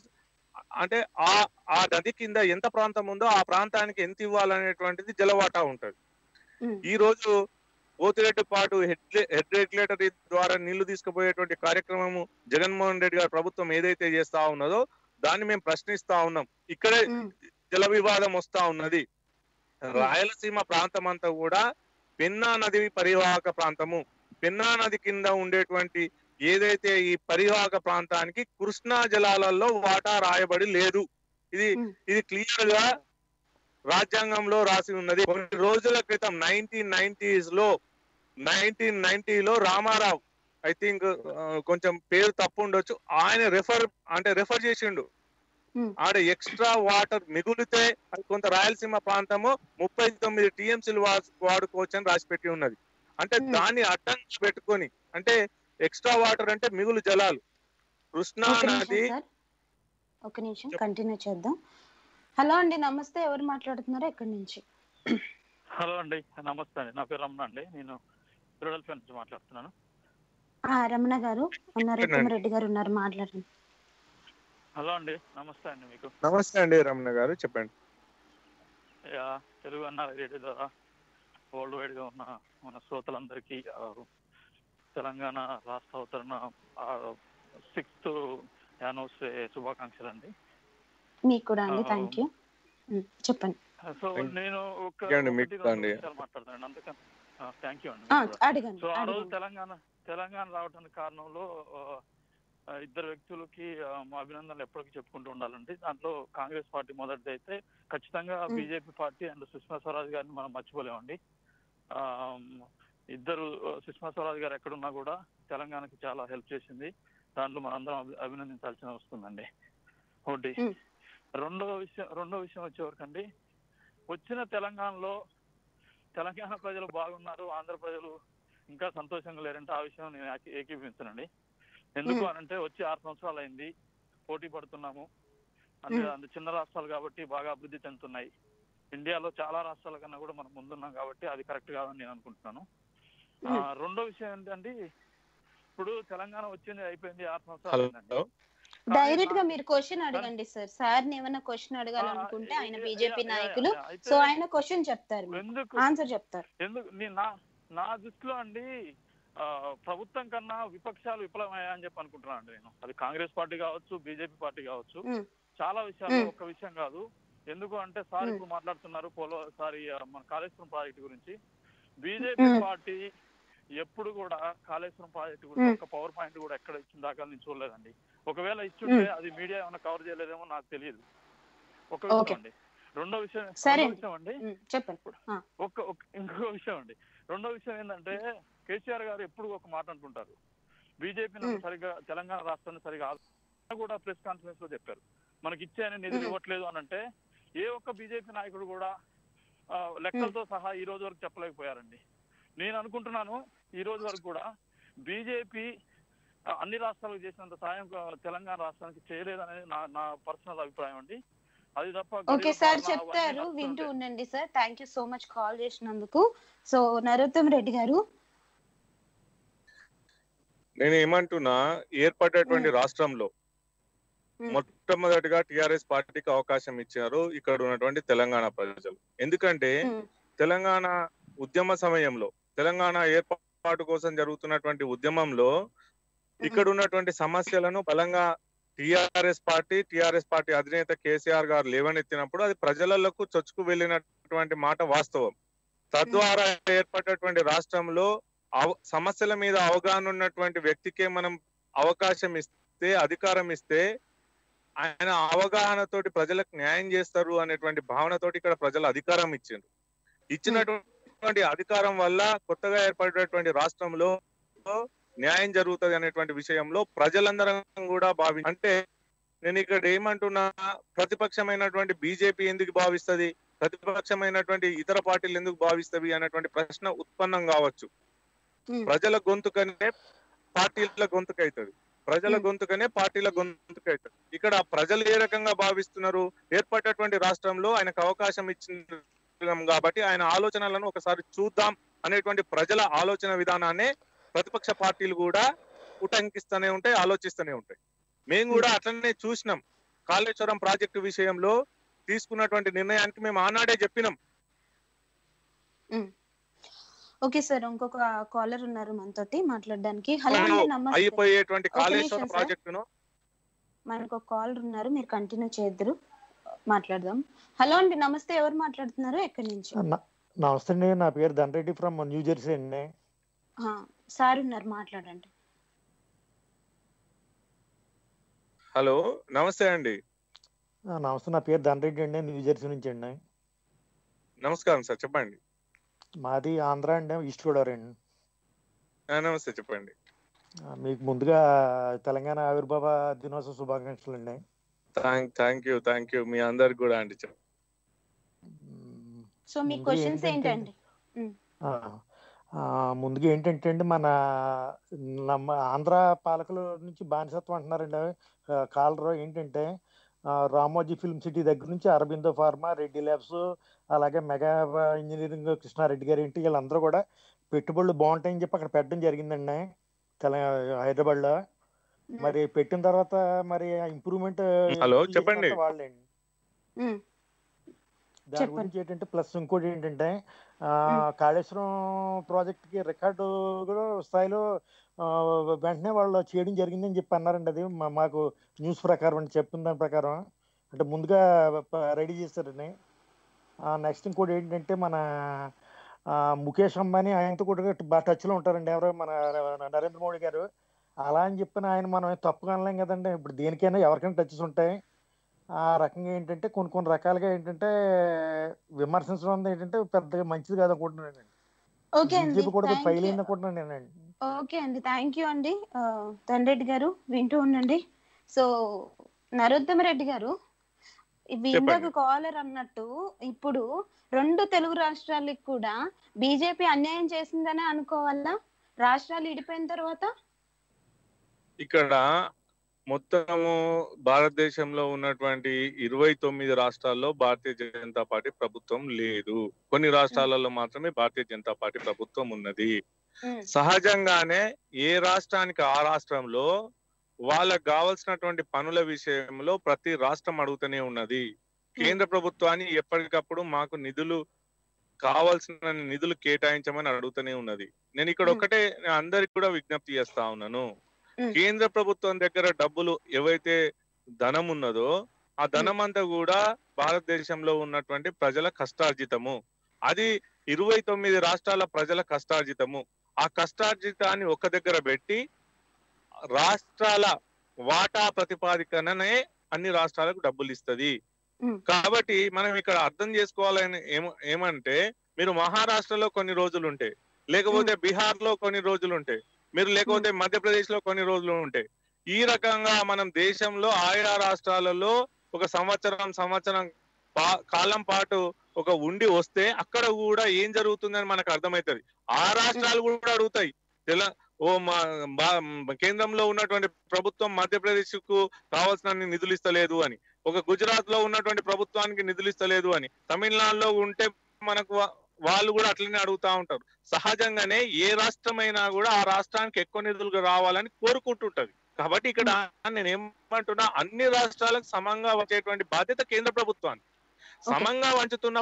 Speaker 2: అంటే ఆ ఆ నది కింద ఎంత ప్రాంతం ఉందో ఆ ప్రాంతానికి ఎంత ఇవ్వాలనేటువంటిది జలవాటా ఉంటది. ఈ రోజు పోతిరెడ్డి పాటు హెడ్ హెడ్ రెగ్యులేటరీ ద్వారా నీళ్ళు తీసుకుపోయేటువంటి కార్యక్రమము జగన్మోహన్ రెడ్డి గారి ప్రభుత్వం ఏదైతే చేస్తా ఉన్నదో దాన్ని మేము ప్రశ్నిస్తా ఉన్నాం. ఇక్కడే జల వివాదం వస్తా ఉన్నది. రాయలసీమ ప్రాంతం అంతా కూడా పెన్నా నది పరివాహక ప్రాంతము. పెన్నా నది కింద ఉండేటువంటి ఏదైతే ఈ పరివాహక ప్రాంతానికి కృష్ణా జలాలలో వాటా రాయబడి లేదు ఇది. ఇది క్లియర్గా రాజ్యాంగంలో రాసి ఉన్నది కొన్ని రోజుల క్రితం నైన్టీన్ నైన్టీస్లో నైన్టీన్ నైన్టీలో రామారావు ఐ థింక్ కొంచెం పేరు తప్పు ఉండొచ్చు ఆయన రెఫర్ అంటే రెఫర్ చేసిండు. ఆడ ఎక్స్ట్రా వాటర్ మిగులితే అది కొంత రాయలసీమ ప్రాంతము ముప్పై తొమ్మిది టీఎంసీలు వాడుకోవచ్చు అని రాసి పెట్టి ఉన్నది అంటే. దాన్ని అడ్డంగా పెట్టుకొని అంటే ఎక్స్ట్రా వాటర్ అంటే మిగులు జలాలు. కృష్ణా
Speaker 1: ఒక నిమిషం
Speaker 2: నది
Speaker 1: ఒక నిమిషం. కంటిన్యూ చేద్దాం. హలో అండి నమస్తే. ఎవరు మాట్లాడుతున్నారో ఎక్కడి నుంచి?
Speaker 4: హలో అండి నమస్తే అండి. నా పేరు రమణ అండి. నేను ఫిలడెల్ఫియా నుంచి మాట్లాడుతున్నాను.
Speaker 1: ఆ రమణ గారు ఉన్నారు. రెడ్డి గారు ఉన్నారు మాట్లాడండి.
Speaker 4: హలో అండి నమస్తే అండి మీకు.
Speaker 2: నమస్తే అండి రమణ గారు. చెప్పండి.
Speaker 4: యా, తెలుగు అన్న రేడియో ద్వారా వరల్డ్ వైడ్గా ఉన్న మన శ్రోతలందరికీ తెలంగాణ రాష్ట్ర అవతరణ సిక్స్త్ యానివర్సరీ శుభాకాంక్షలు అండి
Speaker 1: మీకు కూడా అండి థ్యాంక్ యూ చెప్పండి.
Speaker 4: సో నేను ఒక మాట్లాడతాను అందుకని థ్యాంక్ యూ అండి సో ఆ రోజు తెలంగాణ తెలంగాణ రావడానికి కారణంలో ఇద్దరు వ్యక్తులకి మా అభినందనలు ఎప్పటికీ చెప్పుకుంటూ ఉండాలండి. దాంట్లో కాంగ్రెస్ పార్టీ మొదటిది అయితే ఖచ్చితంగా. BJP party and Sushma Swaraj గారిని మనం మర్చిపోలేమండి. ఆ, ఇద్దరు సుష్మా స్వరాజ్ గారు ఎక్కడున్నా కూడా తెలంగాణకి చాలా హెల్ప్ చేసింది. దాంట్లో మనందరం అభి- అభినందించాల్సిన వస్తుందండి. ఒకటి. రెండవ విషయం రెండో విషయం వచ్చేవరకండి. వచ్చిన తెలంగాణలో తెలంగాణ ప్రజలు బాగున్నారు ఆంధ్ర ప్రజలు ఇంకా సంతోషంగా లేరంటే ఆ విషయం నేను ఏకీ- ఏకీభవించనండి. ఎందుకు. అనంటే వచ్చి ఆరు సంవత్సరాలు అయింది పోటీ పడుతున్నాము. అంటే చిన్న రాష్ట్రాలు కాబట్టి బాగా అభివృద్ధి చెందుతున్నాయి. ఇండియాలో చాలా రాష్ట్రాల కన్నా కూడా మనం ముందున్నాం కాబట్టి అది కరెక్ట్ కాదని నేను అనుకుంటున్నాను. రెండో విషయం ఏంటంటే ఇప్పుడు తెలంగాణ వచ్చింది అయిపోయింది ఆరు సంవత్సరాలు డైరెక్ట్గా
Speaker 1: మీరు క్వశ్చన్ అడగండి సార్. సార్ ఏమైనా క్వశ్చన్ అడగాలనుకుంటే ఆయన బీజేపీ నాయకులు. సో ఆయన క్వశ్చన్ చెప్తారు ఆన్సర్ చెప్తారు.
Speaker 4: ఎందుకు? నీ- నా దృష్టిలో అండి ప్రభుత్వం కన్నా విపక్షాలు విఫలమయ్యా అని చెప్పి అనుకుంటున్నాను అండి నేను. అది కాంగ్రెస్ పార్టీ కావచ్చు బీజేపీ పార్టీ కావచ్చు. చాలా విషయాలు. ఒక్క విషయం కాదు. ఎందుకు అంటే సార్. ఇప్పుడు మాట్లాడుతున్నారు పోలో సారీ మన కాళేశ్వరం ప్రాజెక్ట్ గురించి. బీజేపీ. పార్టీ ఎప్పుడు కూడా కాళేశ్వరం ప్రాజెక్ట్ గురించి. ఒక పవర్ పాయింట్ కూడా ఎక్కడ ఇచ్చిన దాకా నేను చూడలేదండి ఒకవేళ ఇచ్చుంటే. అది మీడియా ఏమైనా కవర్ చేయలేదేమో నాకు తెలియదు ఒక. విషయం అండి రెండో విషయం. విషయం అండి
Speaker 1: మ్మ్. చెప్పండి ఆ,
Speaker 4: ఒక్క ఒక్క- ఇంకో విషయం అండి రెండో విషయం ఏంటంటే కేసీఆర్ గారు ఎప్పుడు ఒక మాట అంటుంటారు బీజేపీ. సరిగా తెలంగాణ రాష్ట్రాన్ని సరిగా ఆలోచన కూడా ప్రెస్ కాన్ఫరెన్స్లో చెప్పారు మనకి ఇచ్చే అని నిధులు. ఇవ్వట్లేదు అని అంటే ఏ ఒక్క బీజేపీ నాయకుడు కూడా లెక్కలతో సహా ఈ రోజు వరకు చెప్పలేకపోయారండి నేను అనుకుంటున్నాను ఈ రోజు వరకు కూడా బీజేపీ అన్ని రాష్ట్రాలకు చేసినంత సాయం తెలంగాణ రాష్ట్రానికి చేయలేదనేది నా నా పర్సనల్ అభిప్రాయం అండి. అది తప్ప
Speaker 1: ఓకే సార్ చెప్తారు వింటూ ఉండండి sir. Thank you so much call చేసినందుకు. సో నరోత్తం రెడ్డి గారు.
Speaker 2: నేను ఏమంటున్నా ఏర్పడేటువంటి రాష్ట్రంలో. మొట్టమొదటిగా టిఆర్ఎస్ పార్టీకి అవకాశం ఇచ్చారు ఇక్కడ ఉన్నటువంటి తెలంగాణ ప్రజలు. ఎందుకంటే. తెలంగాణ ఉద్యమ సమయంలో తెలంగాణ ఏర్పాటు కోసం జరుగుతున్నటువంటి ఉద్యమంలో ఇక్కడ ఉన్నటువంటి సమస్యలను బలంగా టిఆర్ఎస్ పార్టీ టిఆర్ఎస్ పార్టీ అధినేత కేసీఆర్ గారు లేవనెత్తినప్పుడు అది ప్రజలకు చొచ్చుకు వెళ్ళినటువంటి మాట వాస్తవం. తద్వారా ఏర్పడినటువంటి రాష్ట్రంలో అవ- సమస్యల మీద అవగాహన ఉన్నటువంటి వ్యక్తికే మనం అవకాశం ఇస్తే అధికారం ఇస్తే ఆయన అవగాహనతోటి ప్రజలకు న్యాయం చేస్తారు అనేటువంటి భావనతోటి ఇక్కడ ప్రజలు అధికారం ఇచ్చిండ్రు. ఇచ్చినటువంటి అధికారం వల్ల కొత్తగా ఏర్పడినటువంటి రాష్ట్రంలో న్యాయం జరుగుతుంది అనేటువంటి విషయంలో ప్రజలందరం కూడా భావి అంటే నేను ఇక్కడ ఏమంటున్నా ప్రతిపక్షమైనటువంటి బీజేపీ ఎందుకు భావిస్తది? ప్రతిపక్షమైనటువంటి ఇతర పార్టీలు ఎందుకు భావిస్తవి అనేటువంటి ప్రశ్న ఉత్పన్నం కావచ్చు. ప్రజల గొంతుకనే పార్టీల గొంతుకైతది. ప్రజల. గొంతుకనే పార్టీల గొంతుకైతది. ఇక్కడ ప్రజలు ఏ రకంగా భావిస్తున్నారు? ఏర్పడినటువంటి రాష్ట్రంలో ఆయనకు అవకాశం ఇచ్చినాం కాబట్టి ఆయన ఆలోచనలను ఒకసారి చూద్దాం అనేటువంటి ప్రజల ఆలోచన విధానాన్ని ప్రతిపక్ష పార్టీలు కూడా ఉటంకిస్తూనే ఉంటాయి ఆలోచిస్తూనే ఉంటాయి. మేము కూడా అట్లనే చూసినాం. కాళేశ్వరం ప్రాజెక్టు విషయంలో తీసుకున్నటువంటి నిర్ణయానికి మేము ఆనాడే చెప్పినాం.
Speaker 1: ఓకే సార్ ఇంకొక కాలర్ ఉన్నారు మనతోటి మాట్లాడడానికి. హలో
Speaker 2: అయిపోయేటువంటి కాళేశ్వరం. ప్రాజెక్టును.
Speaker 1: మనకు ఒక కాలర్ ఉన్నారు మీరు కంటిన్యూ చేద్దరు. మాట్లాడదాం. హలో అండి నమస్తే. ఎవరు మాట్లాడుతున్నారు? ఎక్కడి నుంచి?
Speaker 5: నమస్తే అండి. నా పేరు ధనరెడ్డి ఫ్రమ్ న్యూ జెర్సీ అండి.
Speaker 1: సార్ ఉన్నారు. మాట్లాడండి.
Speaker 2: హలో నమస్తే అండి.
Speaker 5: ఆ, నమస్తే. నా పేరు ధనరెడ్డి అండి. న్యూ జెర్సీ నుంచి అండి.
Speaker 2: నమస్కారం సార్. చెప్పండి.
Speaker 5: మాది ఆంధ్ర అండి. ఈస్ట్ గోదావరి అండి.
Speaker 2: ఆ, నమస్తే. చెప్పండి.
Speaker 5: మీకు ముందుగా తెలంగాణ ఆవిర్భావ దినోత్సవ శుభాకాంక్షలు అండి
Speaker 2: థ్యాంక్ యూ థ్యాంక్ యూ మీ అందరికి కూడా అండి
Speaker 1: సో మీ
Speaker 5: ముందు
Speaker 1: క్వశ్చన్స్
Speaker 5: ఏంటంటే-
Speaker 1: ఏంటండి?
Speaker 5: ఆ, ఆ, ముందుగా ఏంటంటే అండి మన నమ్మ ఆంధ్ర పాలకుల నుంచి బానిసత్వం అంటున్నారండి కాలరు ఏంటంటే రామోజీ ఫిల్మ్ సిటీ దగ్గర నుంచి అరబిందో ఫార్మా రెడ్డి ల్యాబ్స్ అలాగే మెగా ఇంజనీరింగ్ కృష్ణారెడ్డి గారు ఏంటి వీళ్ళందరూ కూడా పెట్టుబడులు బాగుంటాయని చెప్పి అక్కడ పెట్టడం జరిగిందండి తెల హైదరాబాద్లో మరి పెట్టిన తర్వాత మరి ఇంప్రూవ్మెంట్
Speaker 2: హలో, చెప్పండి.
Speaker 5: వాళ్ళండి. దాని
Speaker 1: చెప్పండి.
Speaker 5: గురించి ఏంటంటే ప్లస్ ఇంకోటి ఏంటంటే. కాళేశ్వరం ప్రాజెక్ట్కి రికార్డు కూడా స్థాయిలో వెంటనే వాళ్ళు చేయడం జరిగిందని చెప్పి అన్నారండి అది మాకు న్యూస్ ప్రకారం అండి చెప్పిన దాని ప్రకారం అంటే ముందుగా రెడీ చేశారని నెక్స్ట్ ఇంకోటి ఏంటంటే మన ఆ, ముఖేష్ అంబానీ ఆయనతో కూడా బాగా టచ్లో ఉంటారండి ఎవరో మన నరేంద్ర మోడీ గారు అలా అని చెప్పిన ఆయన మనం తప్పుగా అనలేం కదండి. ఇప్పుడు దేనికైనా ఎవరికైనా టచెస్ ఉంటాయి. ఆ రకంగా ఏంటంటే కొన్ని కొన్ని రకాలుగా ఏంటంటే విమర్శించడం ఏంటంటే పెద్దగా మంచిది కాదు అనుకుంటున్నాను
Speaker 1: ఓకే అండి.
Speaker 5: బీజేపీ కూడా
Speaker 1: thank
Speaker 5: ఫైల్
Speaker 1: you.
Speaker 5: అయింది అనుకుంటున్నాను నేనండి
Speaker 1: ఓకే అండి. థ్యాంక్ యూ అండి. తండ్రెడ్డి గారు వింటూ ఉండండి. సో నరోత్తమ రెడ్డి గారు. ఇందాక కాలర్ అన్నట్టు ఇప్పుడు రెండు తెలుగు రాష్ట్రాలకు కూడా బీజేపీ అన్యాయం చేసిందనే అనుకోవాలా? రాష్ట్రాలు ఇడిపోయిన తర్వాత
Speaker 2: ఇక్కడ మొత్తము భారతదేశంలో ఉన్నటువంటి ఇరవై తొమ్మిది రాష్ట్రాల్లో భారతీయ జనతా పార్టీ ప్రభుత్వం లేదు. కొన్ని రాష్ట్రాలలో మాత్రమే భారతీయ జనతా పార్టీ ప్రభుత్వం ఉన్నది. సహజంగానే ఏ రాష్ట్రానికి ఆ రాష్ట్రంలో వాళ్ళకు కావాల్సినటువంటి పనుల విషయంలో ప్రతి రాష్ట్రం అడుగుతూనే ఉన్నది. కేంద్ర ప్రభుత్వాన్ని ఎప్పటికప్పుడు మాకు నిధులు కావాల్సిన నిధులు కేటాయించమని అడుగుతూనే ఉన్నది. నేను ఇక్కడ. ఒకటే అందరికి కూడా విజ్ఞప్తి చేస్తా ఉన్నాను. కేంద్ర ప్రభుత్వం దగ్గర డబ్బులు ఏవైతే ధనం ఉన్నదో ఆ ధనం అంతా కూడా భారతదేశంలో ఉన్నటువంటి ప్రజల కష్టార్జితము. అది ఇరవై తొమ్మిది రాష్ట్రాల ప్రజల కష్టార్జితము. ఆ కష్టార్జితాన్ని ఒక దగ్గర పెట్టి రాష్ట్రాల వాటా ప్రతిపాదికననే అన్ని రాష్ట్రాలకు డబ్బులు ఇస్తది కాబట్టి మనం ఇక్కడ అర్థం చేసుకోవాలని ఏమ- ఏమంటే మీరు మహారాష్ట్రలో కొన్ని రోజులు ఉంటే లేకపోతే బీహార్లో కొన్ని రోజులు ఉంటాయి మీరు లేకపోతే మధ్యప్రదేశ్లో కొన్ని రోజులు ఉంటాయి ఈ రకంగా మనం దేశంలో ఆయా రాష్ట్రాలలో ఒక సంవత్సరం సంవత్సరం కాలం పాటు ఒక ఉండి వస్తే అక్కడ కూడా ఏం జరుగుతుందని మనకు అర్థమవుతుంది ఆ రాష్ట్రాలు కూడా అడుగుతాయి. తెల ఓ మా కేంద్రంలో ఉన్నటువంటి ప్రభుత్వం మధ్యప్రదేశ్కు కావాల్సిన నిధులు ఇస్తలేదు అని ఒక గుజరాత్లో ఉన్నటువంటి ప్రభుత్వానికి నిధులు ఇస్తలేదు అని తమిళనాడులో ఉంటే మనకు వాళ్ళు కూడా అట్లనే అడుగుతా ఉంటారు. సహజంగానే ఏ రాష్ట్రమైనా కూడా ఆ రాష్ట్రానికి ఎక్కువ నిధులు రావాలని కోరుకుంటుంటది. కాబట్టి ఇక్కడ నేను ఏమంటున్నా అన్ని రాష్ట్రాలకు సమంగా వచ్చేటువంటి బాధ్యత కేంద్ర ప్రభుత్వానికి. సమంగా పంచుతున్న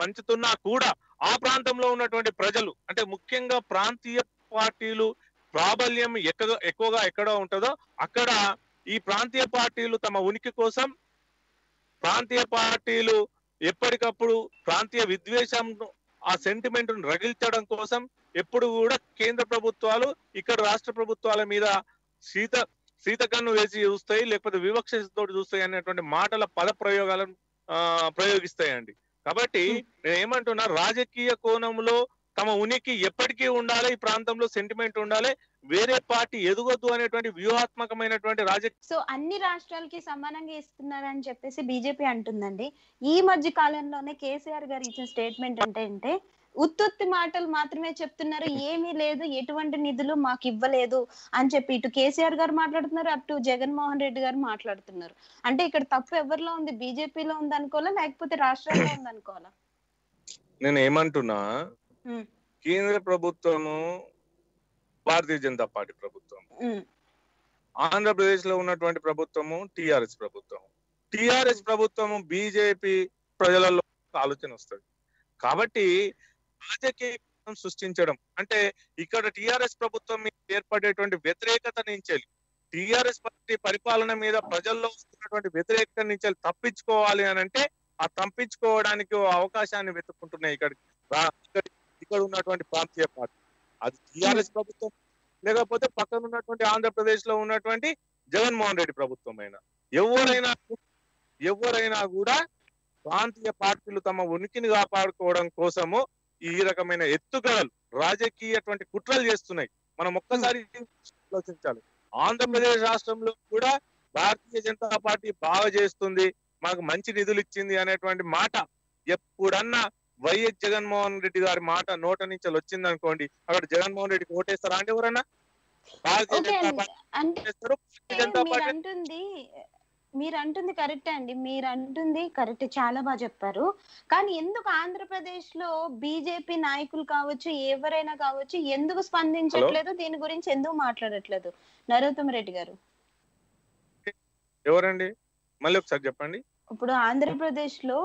Speaker 2: పంచుతున్నా కూడా ఆ ప్రాంతంలో ఉన్నటువంటి ప్రజలు అంటే ముఖ్యంగా ప్రాంతీయ పార్టీలు ప్రాబల్యం ఎక్క ఎక్కువగా ఎక్కడ ఉంటుందో అక్కడ ఈ ప్రాంతీయ పార్టీలు తమ ఉనికి కోసం ప్రాంతీయ పార్టీలు ఎప్పటికప్పుడు ప్రాంతీయ విద్వేషం ఆ సెంటిమెంట్ రగిల్చడం కోసం ఎప్పుడు కూడా కేంద్ర ప్రభుత్వాలు ఇక్కడ రాష్ట్ర ప్రభుత్వాల మీద శీత శీతకన్ను వేసి చూస్తాయి లేకపోతే వివక్షతో చూస్తాయి అనేటువంటి మాటల పద ప్రయోగాలను ఆ, ప్రయోగిస్తాయండి. కాబట్టి నేను ఏమంటున్నా రాజకీయ కోణంలో తమ ఉనికి ఎప్పటికీ ఉండాలి ఈ ప్రాంతంలో సెంటిమెంట్ ఉండాలి వేరే పార్టీ ఎదగొద్దు అనేటువంటి వ్యూహాత్మకమైనటువంటి రాజకీయ
Speaker 1: సో అన్ని రాష్ట్రాలకి సమానంగా ఇస్తున్నారని చెప్పేసి బీజేపీ అంటుందండి. ఈ మధ్య కాలంలోనే కేసీఆర్ గారు ఇచ్చిన స్టేట్మెంట్ అంటే అంటే ఉత్తుత్తి మాటలు మాత్రమే చెప్తున్నారు ఏమీ లేదు ఎటువంటి నిధులు మాకు ఇవ్వలేదు అని చెప్పి ఇటు కేసీఆర్ గారు మాట్లాడుతున్నారు అటు జగన్మోహన్ రెడ్డి గారు మాట్లాడుతున్నారు. అంటే ఇక్కడ తప్పు ఎవరిలో ఉంది? బీజేపీలో ఉంది అనుకోవాలా లేకపోతే రాష్ట్రాల్లో ఉంది అనుకోవాలా?
Speaker 2: నేను ఏమంటున్నా కేంద్ర ప్రభుత్వము భారతీయ జనతా పార్టీ ప్రభుత్వం ఆంధ్రప్రదేశ్లో ఉన్నటువంటి ప్రభుత్వము టిఆర్ఎస్ ప్రభుత్వం టిఆర్ఎస్ ప్రభుత్వము బీజేపీ ప్రజలలో ఆలోచన వస్తుంది. కాబట్టి రాజకీయ సృష్టించడం అంటే ఇక్కడ టిఆర్ఎస్ ప్రభుత్వం మీద ఏర్పడేటువంటి వ్యతిరేకత నుంచి టిఆర్ఎస్ పార్టీ పరిపాలన మీద ప్రజల్లో వస్తున్నటువంటి వ్యతిరేకత నుంచి తప్పించుకోవాలి అని అంటే ఆ తప్పించుకోవడానికి అవకాశాన్ని వెతుక్కుంటున్నాయి ఇక్కడ ఇక్కడ ఉన్నటువంటి ప్రాంతీయ పార్టీ. అది టిఆర్ఎస్ ప్రభుత్వం లేకపోతే పక్కన ఉన్నటువంటి ఆంధ్రప్రదేశ్లో ఉన్నటువంటి జగన్మోహన్ రెడ్డి ప్రభుత్వం అయినా ఎవరైనా ఎవరైనా కూడా ప్రాంతీయ పార్టీలు తమ ఉనికిని కాపాడుకోవడం కోసము ఈ రకమైన ఎత్తుగడలు రాజకీయటువంటి కుట్రలు చేస్తున్నాయి. మనం ఒక్కసారి ఆలోచించాలి. ఆంధ్రప్రదేశ్ రాష్ట్రంలో కూడా భారతీయ జనతా పార్టీ బాగా చేస్తుంది మాకు మంచి నిధులు ఇచ్చింది అనేటువంటి మాట ఎప్పుడన్నా వైఎస్ జగన్మోహన్ రెడ్డి గారి మాట నోట నుంచి వచ్చింది అనుకోండి అక్కడ జగన్మోహన్ రెడ్డికి ఓటేస్తారా అంటే ఎవరన్నా
Speaker 1: మీరు అంటుంది మీరు అంటుంది కరెక్టే అండి. మీరు అంటుంది కరెక్ట్ చాలా బాగా చెప్పారు. కానీ ఎందుకు ఆంధ్రప్రదేశ్లో బీజేపీ నాయకులు కావచ్చు ఎవరైనా కావచ్చు ఎందుకు స్పందించట్లేదు? దీని గురించి ఎందుకు మాట్లాడట్లేదు? నరోత్తమ రెడ్డి గారు.
Speaker 2: ఎవరండి? మళ్ళీ ఒకసారి చెప్పండి.
Speaker 1: ఇప్పుడు ఆంధ్రప్రదేశ్లో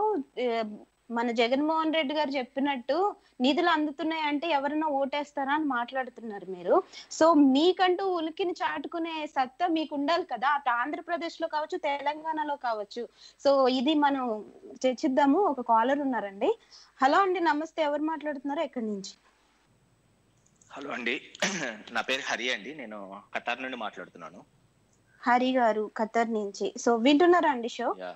Speaker 1: మన జగన్మోహన్ రెడ్డి గారు చెప్పినట్టు నిధులు అందుతున్నాయి అంటే ఎవరైనా ఓటేస్తారా అని మాట్లాడుతున్నారు మీరు. సో మీకంటూ ఉలికిని చాటుకునే సత్తా మీకు ఉండాలి కదా. అటు ఆంధ్రప్రదేశ్లో కావచ్చు తెలంగాణలో కావచ్చు. సో ఇది మనం చర్చిద్దాము. ఒక కాలర్ ఉన్నారండి. హలో అండి నమస్తే. ఎవరు మాట్లాడుతున్నారు ఎక్కడి నుంచి?
Speaker 6: హలో అండి. నా పేరు హరి అండి. నేను కటార్ నుండి మాట్లాడుతున్నాను.
Speaker 1: హరి గారు ఖతర్ నుంచి. సో వింటున్నారా అండి show?
Speaker 6: Yeah.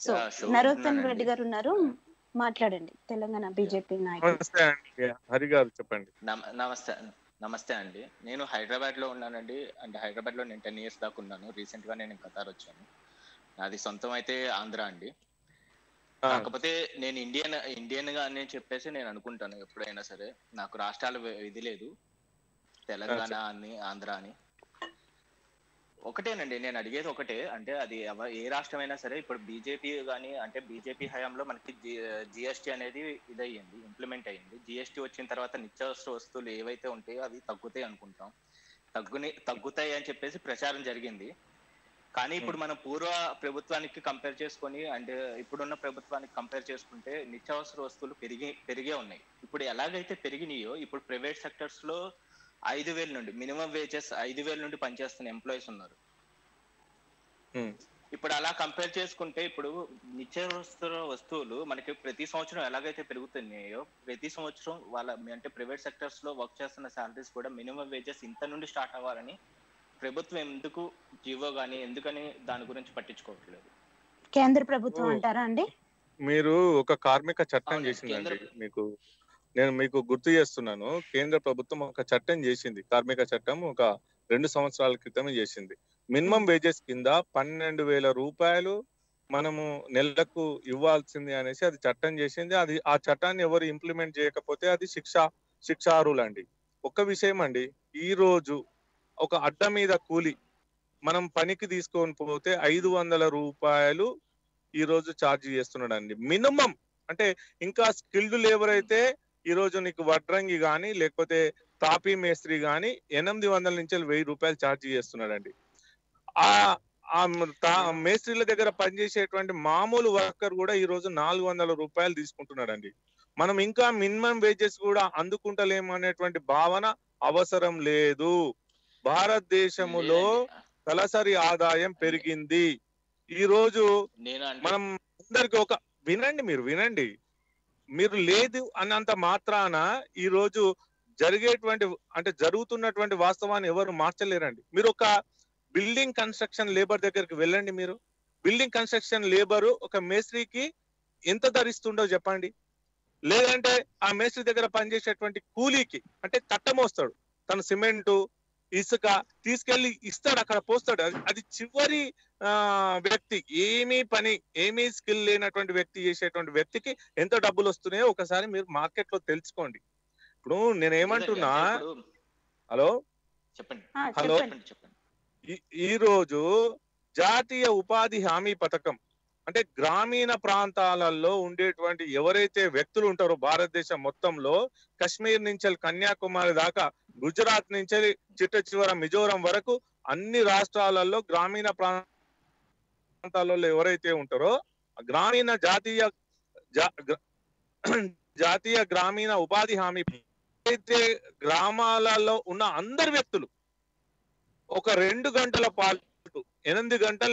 Speaker 1: So Narottam. Reddy గారు ఉన్నారు మాట్లాడండి. తెలంగాణ బీజేపీ నాయకులు.
Speaker 2: నమస్తే అండి. హరి గారు చెప్పండి.
Speaker 6: నమ- నమస్తే నమస్తే అండి. నేను హైదరాబాద్లో ఉన్నానండి. అంటే హైదరాబాద్లో నేను టెన్ ఇయర్స్ దాకా ఉన్నాను. రీసెంట్గా నేను కతార్ వచ్చాను. నాది సొంతం అయితే ఆంధ్ర అండి. కాకపోతే నేను ఇండియన్ ఇండియన్గా అని చెప్పేసి నేను అనుకుంటాను ఎప్పుడైనా సరే. నాకు రాష్ట్రాలు ఇది లేదు. తెలంగాణ అని ఆంధ్ర అని. ఒకటేనండి నేను అడిగేది ఒకటే. అంటే అది ఏ రాష్ట్రమైనా సరే ఇప్పుడు బీజేపీ కానీ అంటే బీజేపీ హయాంలో మనకి జిఎస్టీ అనేది ఇదయ్యింది ఇంప్లిమెంట్ అయ్యింది. జిఎస్టీ వచ్చిన తర్వాత నిత్యావసర వస్తువులు ఏవైతే ఉంటాయో అవి తగ్గుతాయి అనుకుంటాం. తగ్గుని తగ్గుతాయి అని చెప్పేసి ప్రచారం జరిగింది. కానీ ఇప్పుడు మనం పూర్వ ప్రభుత్వానికి కంపేర్ చేసుకొని అంటే ఇప్పుడున్న ప్రభుత్వానికి కంపేర్ చేసుకుంటే నిత్యావసర వస్తువులు పెరిగి పెరిగే ఉన్నాయి. ఇప్పుడు ఎలాగైతే పెరిగినాయో ఇప్పుడు ప్రైవేట్ సెక్టర్స్లో ఐదు వేల నుండి మినిమం వేజెస్ ఐదు వేల నుండి పనిచేస్తున్న ఎంప్లాయీస్ ఉన్నారు. ఇప్పుడు అలా కంపేర్ చేసుకుంటే ఇప్పుడు నిత్యావసర వస్తువులు మనకి ప్రతి సంవత్సరం ఎలాగైతే పెరుగుతున్నాయో ప్రతి సంవత్సరం వాళ్ళ అంటే ప్రైవేట్ సెక్టర్స్లో వర్క్ చేస్తున్న శాలరీస్ కూడా మినిమం వేజెస్ ఇంత నుండి స్టార్ట్ అవ్వాలని ప్రభుత్వం ఎందుకు జీవో గానీ ఎందుకని దాని గురించి పట్టించుకోవట్లేదు.
Speaker 1: కేంద్ర ప్రభుత్వం. అంటారా అండి?
Speaker 2: మీరు ఒక కార్మిక చట్టం చేసిందండి మీకు. నేను మీకు గుర్తు చేస్తున్నాను. కేంద్ర ప్రభుత్వం ఒక చట్టం చేసింది. కార్మిక చట్టం ఒక రెండు సంవత్సరాల క్రితమే చేసింది. మినిమం వేజెస్ కింద పన్నెండు వేల రూపాయలు మనము నెలకు ఇవ్వాల్సింది అనేసి అది చట్టం చేసింది. అది ఆ చట్టాన్ని ఎవరు ఇంప్లిమెంట్ చేయకపోతే అది శిక్ష శిక్షార్హులండి ఒక విషయం అండి. ఈ రోజు ఒక అడ్డ మీద కూలి మనం పనికి తీసుకొని పోతే ఐదు వందల రూపాయలు ఈ రోజు ఛార్జ్ చేస్తున్నాడు అండి మినిమం అంటే ఇంకా స్కిల్డ్ లేబర్ అయితే ఈ రోజు నీకు వడ్రంగి గాని లేకపోతే తాపీ మేస్త్రి గాని ఎనిమిది వందల నుంచి వెయ్యి రూపాయలు ఛార్జ్ చేస్తున్నాడండి. ఆ మేస్త్రీల దగ్గర పనిచేసేటువంటి మామూలు వర్కర్ కూడా ఈ రోజు నాలుగు వందల రూపాయలు తీసుకుంటున్నాడండి. మనం ఇంకా మినిమం వేజెస్ కూడా అందుకుంటలేము అనేటువంటి భావన అవసరం లేదు. భారతదేశములో. తలసరి ఆదాయం పెరిగింది. ఈ రోజు మనం అందరికి ఒక వినండి మీరు వినండి. మీరు లేదు అన్నంత మాత్రాన ఈ రోజు జరిగేటువంటి అంటే జరుగుతున్నటువంటి వాస్తవాన్ని ఎవరు మార్చలేరండి. మీరు ఒక బిల్డింగ్ కన్స్ట్రక్షన్ లేబర్ దగ్గరికి వెళ్ళండి మీరు. బిల్డింగ్ కన్స్ట్రక్షన్ లేబర్ ఒక మేస్త్రికి ఎంత ధరిస్తుండో చెప్పండి. లేదంటే ఆ మేస్త్రి దగ్గర పనిచేసేటువంటి కూలీకి అంటే కట్టమోస్తాడు తను సిమెంటు ఇసుక తీసుకెళ్ళి ఇస్తాడు అక్కడ పోస్తాడు. అది- చివరి ఆ వ్యక్తి ఏమీ పని ఏమీ స్కిల్ లేనటువంటి వ్యక్తి చేసేటువంటి వ్యక్తికి ఎంత డబ్బులు వస్తున్నాయో ఒకసారి మీరు మార్కెట్లో తెలుసుకోండి. ఇప్పుడు నేను ఏమంటున్నా
Speaker 6: లేదండి, అంటే ఇప్పుడు-
Speaker 2: హలో?
Speaker 6: చెప్పండి.
Speaker 2: హలో. ఈ రోజు జాతీయ ఉపాధి హామీ పథకం అంటే గ్రామీణ ప్రాంతాలలో ఉండేటువంటి ఎవరైతే వ్యక్తులు ఉంటారో భారతదేశం మొత్తంలో కశ్మీర్ నుంచి కన్యాకుమారి దాకా గుజరాత్ నుంచి చిట్ట చివర మిజోరం వరకు అన్ని రాష్ట్రాలలో గ్రామీణ ప్రాంతాలలో ఎవరైతే ఉంటారో గ్రామీణ జాతీయ జాతీయ గ్రామీణ ఉపాధి హామీ అయితే గ్రామాలలో ఉన్న అందరు వ్యక్తులు ఒక రెండు గంటల పాటు ఎనిమిది గంటల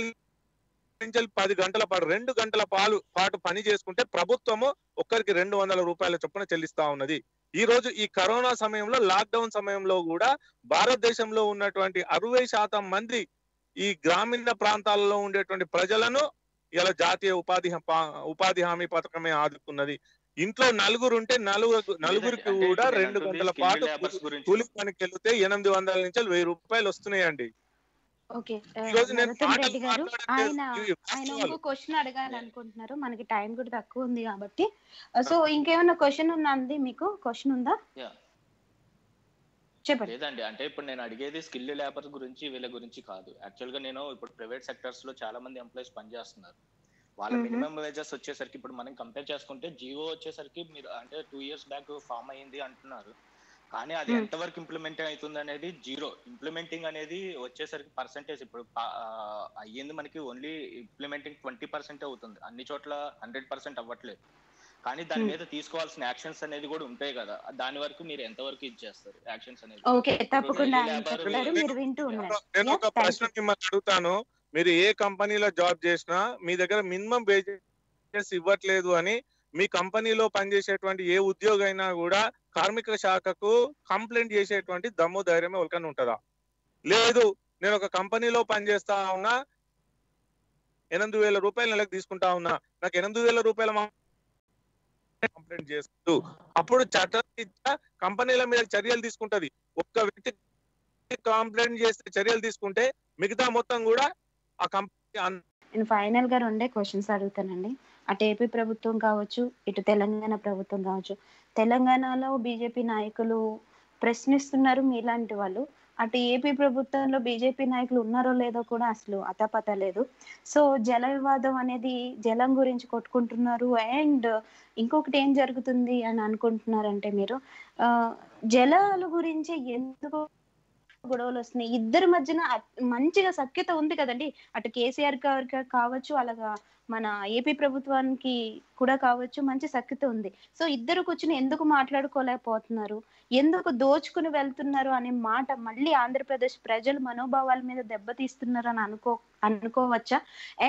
Speaker 2: నుంచి పది గంటల పాటు రెండు గంటల పాలు పాటు పని చేసుకుంటే ప్రభుత్వము ఒక్కరికి రెండు వందల రూపాయల చొప్పున చెల్లిస్తా ఉన్నది. ఈ రోజు ఈ కరోనా సమయంలో లాక్డౌన్ సమయంలో కూడా భారతదేశంలో ఉన్నటువంటి అరవై శాతం మంది ఈ గ్రామీణ ప్రాంతాలలో ఉండేటువంటి ప్రజలను ఇలా జాతీయ ఉపాధి ఉపాధి హామీ పథకమే ఆదుకున్నది ఇంట్లో నలుగురు ఉంటే నలుగురు నలుగురికి కూడా రెండు గంటల పాటు. కూలి పనికి వెళ్తే ఎనిమిది వందల నుంచి వెయ్యి రూపాయలు వస్తున్నాయండి
Speaker 1: ఓకే. రెడ్డి గారు. ఆయన ఆయన. ఇంకో క్వశ్చన్ అడగాలనుకుంటున్నారు మనకి టైం కూడా తక్కువ ఉంది కాబట్టి. సో ఇంకేమైనా క్వశ్చన్ ఉన్నది మీకు? క్వశ్చన్ ఉందా. చెప్పండి.
Speaker 6: లేదండి. అంటే ఇప్పుడు నేను అడిగేది స్కిల్ లేబర్ గురించి వీళ్ళ గురించి కాదు. యాక్చువల్గా నేను ఇప్పుడు ప్రైవేట్ సెక్టర్స్లో చాలా మంది ఎంప్లాయీస్ పనిచేస్తున్నారు. వాళ్ళ. మినిమం వేజెస్ వచ్చేసరికి ఇప్పుడు మనం కంపేర్ చేసుకుంటే జియో వచ్చేసరికి మీరు అంటే టూ ఇయర్స్ బ్యాక్ ఫామ్ అయింది అంటున్నారు. కానీ అది. ఎంతవరకు ఇంప్లిమెంట్ అవుతుంది అనేది జీరో. ఇంప్లిమెంటింగ్ అనేది వచ్చేసరికి పర్సంటేజ్ ఇప్పుడు అయ్యింది మనకి ఓన్లీ ఇంప్లిమెంటింగ్ ట్వంటీ పర్సెంట్ అవుతుంది. అన్ని చోట్ల హండ్రెడ్ పర్సెంట్ అవ్వట్లేదు. కానీ దాని. మీద తీసుకోవాల్సిన యాక్షన్స్ అనేది కూడా ఉంటాయి కదా. దాని వరకు మీరు ఎంతవరకు ఇది చేస్తారు? యాక్షన్స్ అనేది.
Speaker 1: ఓకే తప్పకుండా మీరు వింటూ
Speaker 2: నేను ఒక ప్రశ్న మిమ్మల్ని అడుగుతాను. మీరు ఏ కంపెనీలో జాబ్ చేసినా మీ దగ్గర మినిమం వేజెస్ ఇవ్వట్లేదు అని మీ కంపెనీలో పనిచేసేటువంటి ఏ ఉద్యోగి అయినా కూడా కార్మిక శాఖకు కంప్లైంట్ చేసేటువంటి దమ్ము ధైర్యం ఎవరికైనా ఉంటుందా? లేదు నేను ఒక కంపెనీలో పనిచేస్తా ఉన్నా ఎనిమిది వేల రూపాయలు నెలకు తీసుకుంటా ఉన్నా నాకు ఎనిమిది వేల రూపాయల కంప్లైంట్ చేస్తూ అప్పుడు చట్ట కంపెనీల మీద చర్యలు తీసుకుంటది. ఒక్క వ్యక్తి కంప్లైంట్ చేస్తే చర్యలు తీసుకుంటే మిగతా మొత్తం కూడా ఆ కంపెనీ
Speaker 1: నేను ఫైనల్గా రెండే క్వశ్చన్స్ అడుగుతానండి. అటు ఏపీ ప్రభుత్వం కావచ్చు ఇటు తెలంగాణ ప్రభుత్వం కావచ్చు. తెలంగాణలో బీజేపీ నాయకులు ప్రశ్నిస్తున్నారు మీలాంటి వాళ్ళు. అటు ఏపీ ప్రభుత్వంలో బీజేపీ నాయకులు ఉన్నారో లేదో కూడా అసలు అతపత లేదు. సో జల వివాదం అనేది జలం గురించి కొట్టుకుంటున్నారు. అండ్ ఇంకొకటి ఏం జరుగుతుంది అని అనుకుంటున్నారంటే మీరు ఆ జలాల గురించి ఎందుకు గొడవలు వస్తున్నాయి. ఇద్దరి మధ్యన మంచిగా సఖ్యత ఉంది కదండి. అటు కేసీఆర్ గారికి కావచ్చు అలాగా మన ఏపీ ప్రభుత్వానికి కూడా కావచ్చు మంచి సఖ్యత ఉంది. సో ఇద్దరు కూర్చుని ఎందుకు మాట్లాడుకోలేకపోతున్నారు? ఎందుకు దోచుకుని వెళ్తున్నారు అనే మాట మళ్ళీ ఆంధ్రప్రదేశ్ ప్రజలు మనోభావాల మీద దెబ్బతీస్తున్నారు అని అనుకో అనుకోవచ్చా?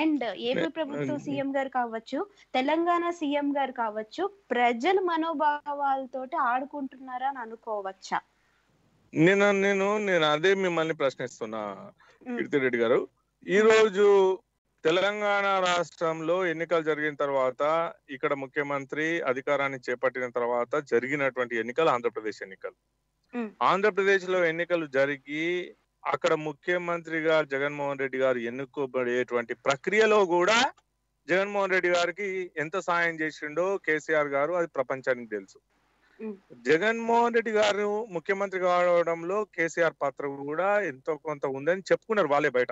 Speaker 1: అండ్ ఏపీ ప్రభుత్వం సీఎం గారు కావచ్చు తెలంగాణ సీఎం గారు కావచ్చు ప్రజల మనోభావాలతోటి ఆడుకుంటున్నారా అని అనుకోవచ్చా?
Speaker 2: నేను నేను నేను అదే మిమ్మల్ని ప్రశ్నిస్తున్నా
Speaker 1: ఉమ్,
Speaker 2: కీర్తిరెడ్డి గారు ఈ రోజు తెలంగాణ రాష్ట్రంలో ఎన్నికలు జరిగిన తర్వాత ఇక్కడ ముఖ్యమంత్రి అధికారాన్ని చేపట్టిన తర్వాత జరిగినటువంటి ఎన్నికలు ఆంధ్రప్రదేశ్ ఎన్నికలు. ఆంధ్రప్రదేశ్లో ఎన్నికలు జరిగి అక్కడ ముఖ్యమంత్రిగా జగన్మోహన్ రెడ్డి గారు ఎన్నుకోబడేటువంటి ప్రక్రియలో కూడా జగన్మోహన్ రెడ్డి గారికి ఎంత సాయం చేసిండో కేసీఆర్ గారు అది ప్రపంచానికి తెలుసు. జగన్మోహన్ రెడ్డి గారు ముఖ్యమంత్రి కావడంలో కేసీఆర్ పాత్ర కూడా ఎంతో కొంత ఉందని చెప్పుకున్నారు వాళ్ళే బయట.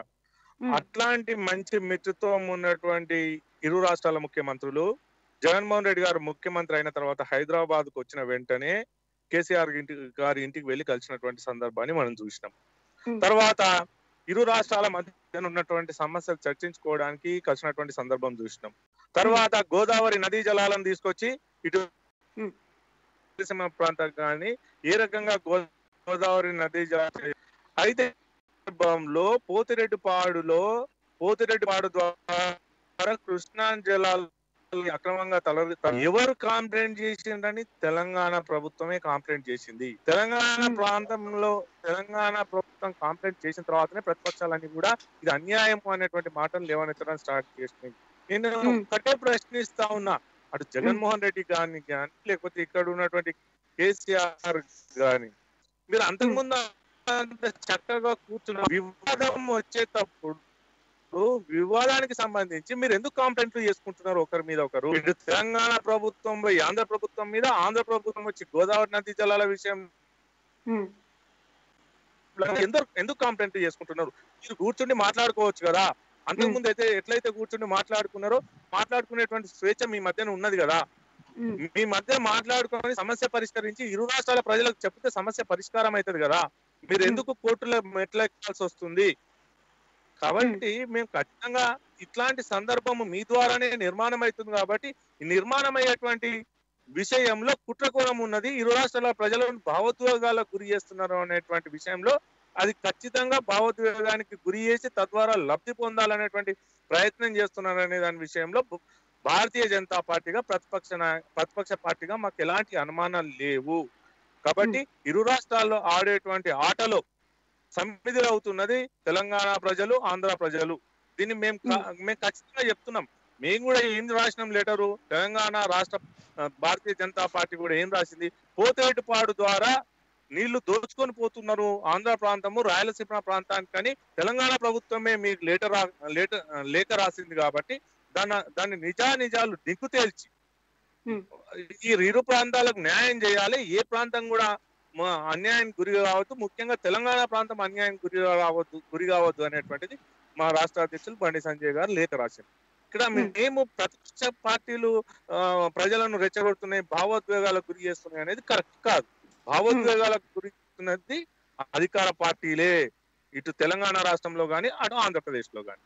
Speaker 2: అట్లాంటి మంచి మిత్రత్వం ఉన్నటువంటి ఇరు రాష్ట్రాల ముఖ్యమంత్రులు జగన్మోహన్ రెడ్డి గారు ముఖ్యమంత్రి అయిన తర్వాత హైదరాబాద్కు వచ్చిన వెంటనే కేసీఆర్ ఇంటి గారి ఇంటికి వెళ్ళి కలిసినటువంటి సందర్భాన్ని మనం చూసినాం. తర్వాత ఇరు రాష్ట్రాల మధ్య ఉన్నటువంటి సమస్యలు చర్చించుకోవడానికి కలిసినటువంటి సందర్భం చూసినాం. తర్వాత గోదావరి నదీ జలాలను తీసుకొచ్చి ఇటు. రాయలసీమ ప్రాంతం కానీ ఏ రకంగా గోదావరి నదీ అయితే సందర్భంలో పోతిరెడ్డిపాడులో పోతిరెడ్డిపాడు ద్వారా కృష్ణా జలాలు అక్రమంగా తల ఎవరు కాంప్లైంట్ చేసిండ్రని తెలంగాణ ప్రభుత్వమే కాంప్లైంట్ చేసింది తెలంగాణ. ప్రాంతంలో తెలంగాణ ప్రభుత్వం కాంప్లైంట్ చేసిన తర్వాతనే ప్రతిపక్షాలన్నీ కూడా ఇది అన్యాయం అనేటువంటి మాటలు లేవనెత్తడం స్టార్ట్ చేసినాయి నేను. ఒకటే ప్రశ్నిస్తా ఉన్నా అటు జగన్మోహన్ రెడ్డి గాని కానీ లేకపోతే ఇక్కడ ఉన్నటువంటి కేసీఆర్ గాని మీరు అంతకుముందు అంత చక్కగా కూర్చున్న వివాదం వచ్చేటప్పుడు వివాదానికి సంబంధించి మీరు ఎందుకు కాంప్లైంట్లు చేసుకుంటున్నారు ఒకరి మీద ఒకరు? ఇటు తెలంగాణ ప్రభుత్వం ఆంధ్ర ప్రభుత్వం మీద ఆంధ్ర ప్రభుత్వం వచ్చి గోదావరి నదీ జలాల విషయం ఎందుకు ఎందుకు కాంప్లైంట్ చేసుకుంటున్నారు? మీరు కూర్చుండి మాట్లాడుకోవచ్చు కదా. అంతకుముందు అయితే ఎట్లయితే కూర్చుండి మాట్లాడుకున్నారో మాట్లాడుకునేటువంటి స్వేచ్ఛ మీ మధ్యన ఉన్నది కదా. మీ మధ్య మాట్లాడుకొని సమస్య పరిష్కరించి ఇరు రాష్ట్రాల ప్రజలకు చెప్తే సమస్య పరిష్కారం అవుతుంది కదా. మీరు ఎందుకు కోర్టులో మెట్లెక్కాల్సి వస్తుంది? కాబట్టి మేము ఖచ్చితంగా ఇట్లాంటి సందర్భం మీ ద్వారానే నిర్మాణం అవుతుంది కాబట్టి ఈ నిర్మాణం అయ్యేటువంటి విషయంలో కుట్రకోణం ఉన్నది ఇరు రాష్ట్రాల ప్రజలను భావోద్వేగాలకు గురి చేస్తున్నారు అనేటువంటి విషయంలో అది ఖచ్చితంగా భావోద్వేగానికి గురి చేసి తద్వారా లబ్ధి పొందాలనేటువంటి ప్రయత్నం చేస్తున్నారు అనే దాని విషయంలో భారతీయ జనతా పార్టీగా ప్రతిపక్ష ప్రతిపక్ష పార్టీగా మాకు ఎలాంటి అనుమానాలు లేవు. కాబట్టి ఇరు రాష్ట్రాల్లో ఆడేటువంటి ఆటలో అవుతున్నది తెలంగాణ ప్రజలు ఆంధ్ర ప్రజలు. దీన్ని మేము మేము ఖచ్చితంగా చెప్తున్నాం. మేము కూడా ఏం రాసినాం లెటరు? తెలంగాణ రాష్ట్ర భారతీయ జనతా పార్టీ కూడా ఏం రాసింది? పోతేటిపాడు ద్వారా నీళ్ళు దోచుకొని పోతున్నారు ఆంధ్ర ప్రాంతము రాయలసీమ ప్రాంతానికి కానీ తెలంగాణ ప్రభుత్వమే మీకు లేటర్ లేటర్ లేఖ రాసింది కాబట్టి దాని దాని నిజా నిజాలు దిక్కు తేల్చి. ఈ ఇరు ప్రాంతాలకు న్యాయం చేయాలి ఏ ప్రాంతం కూడా మా అన్యాయానికి గురి కావద్దు ముఖ్యంగా తెలంగాణ ప్రాంతం అన్యాయం గురి కావద్దు గురి కావద్దు అనేటువంటిది మా రాష్ట్ర అధ్యక్షులు బండి సంజయ్ గారు లేఖ రాశారు ఇక్కడ. మేము ప్రతిపక్ష పార్టీలు ప్రజలను రెచ్చగొడుతున్నాయి భావోద్వేగాలకు గురి చేస్తున్నాయి అనేది కరెక్ట్ కాదు భావోద్వేగాలకు గురి చేస్తున్నది అధికార పార్టీలే. ఇటు తెలంగాణ రాష్ట్రంలో గాని అటు ఆంధ్రప్రదేశ్లో గాని.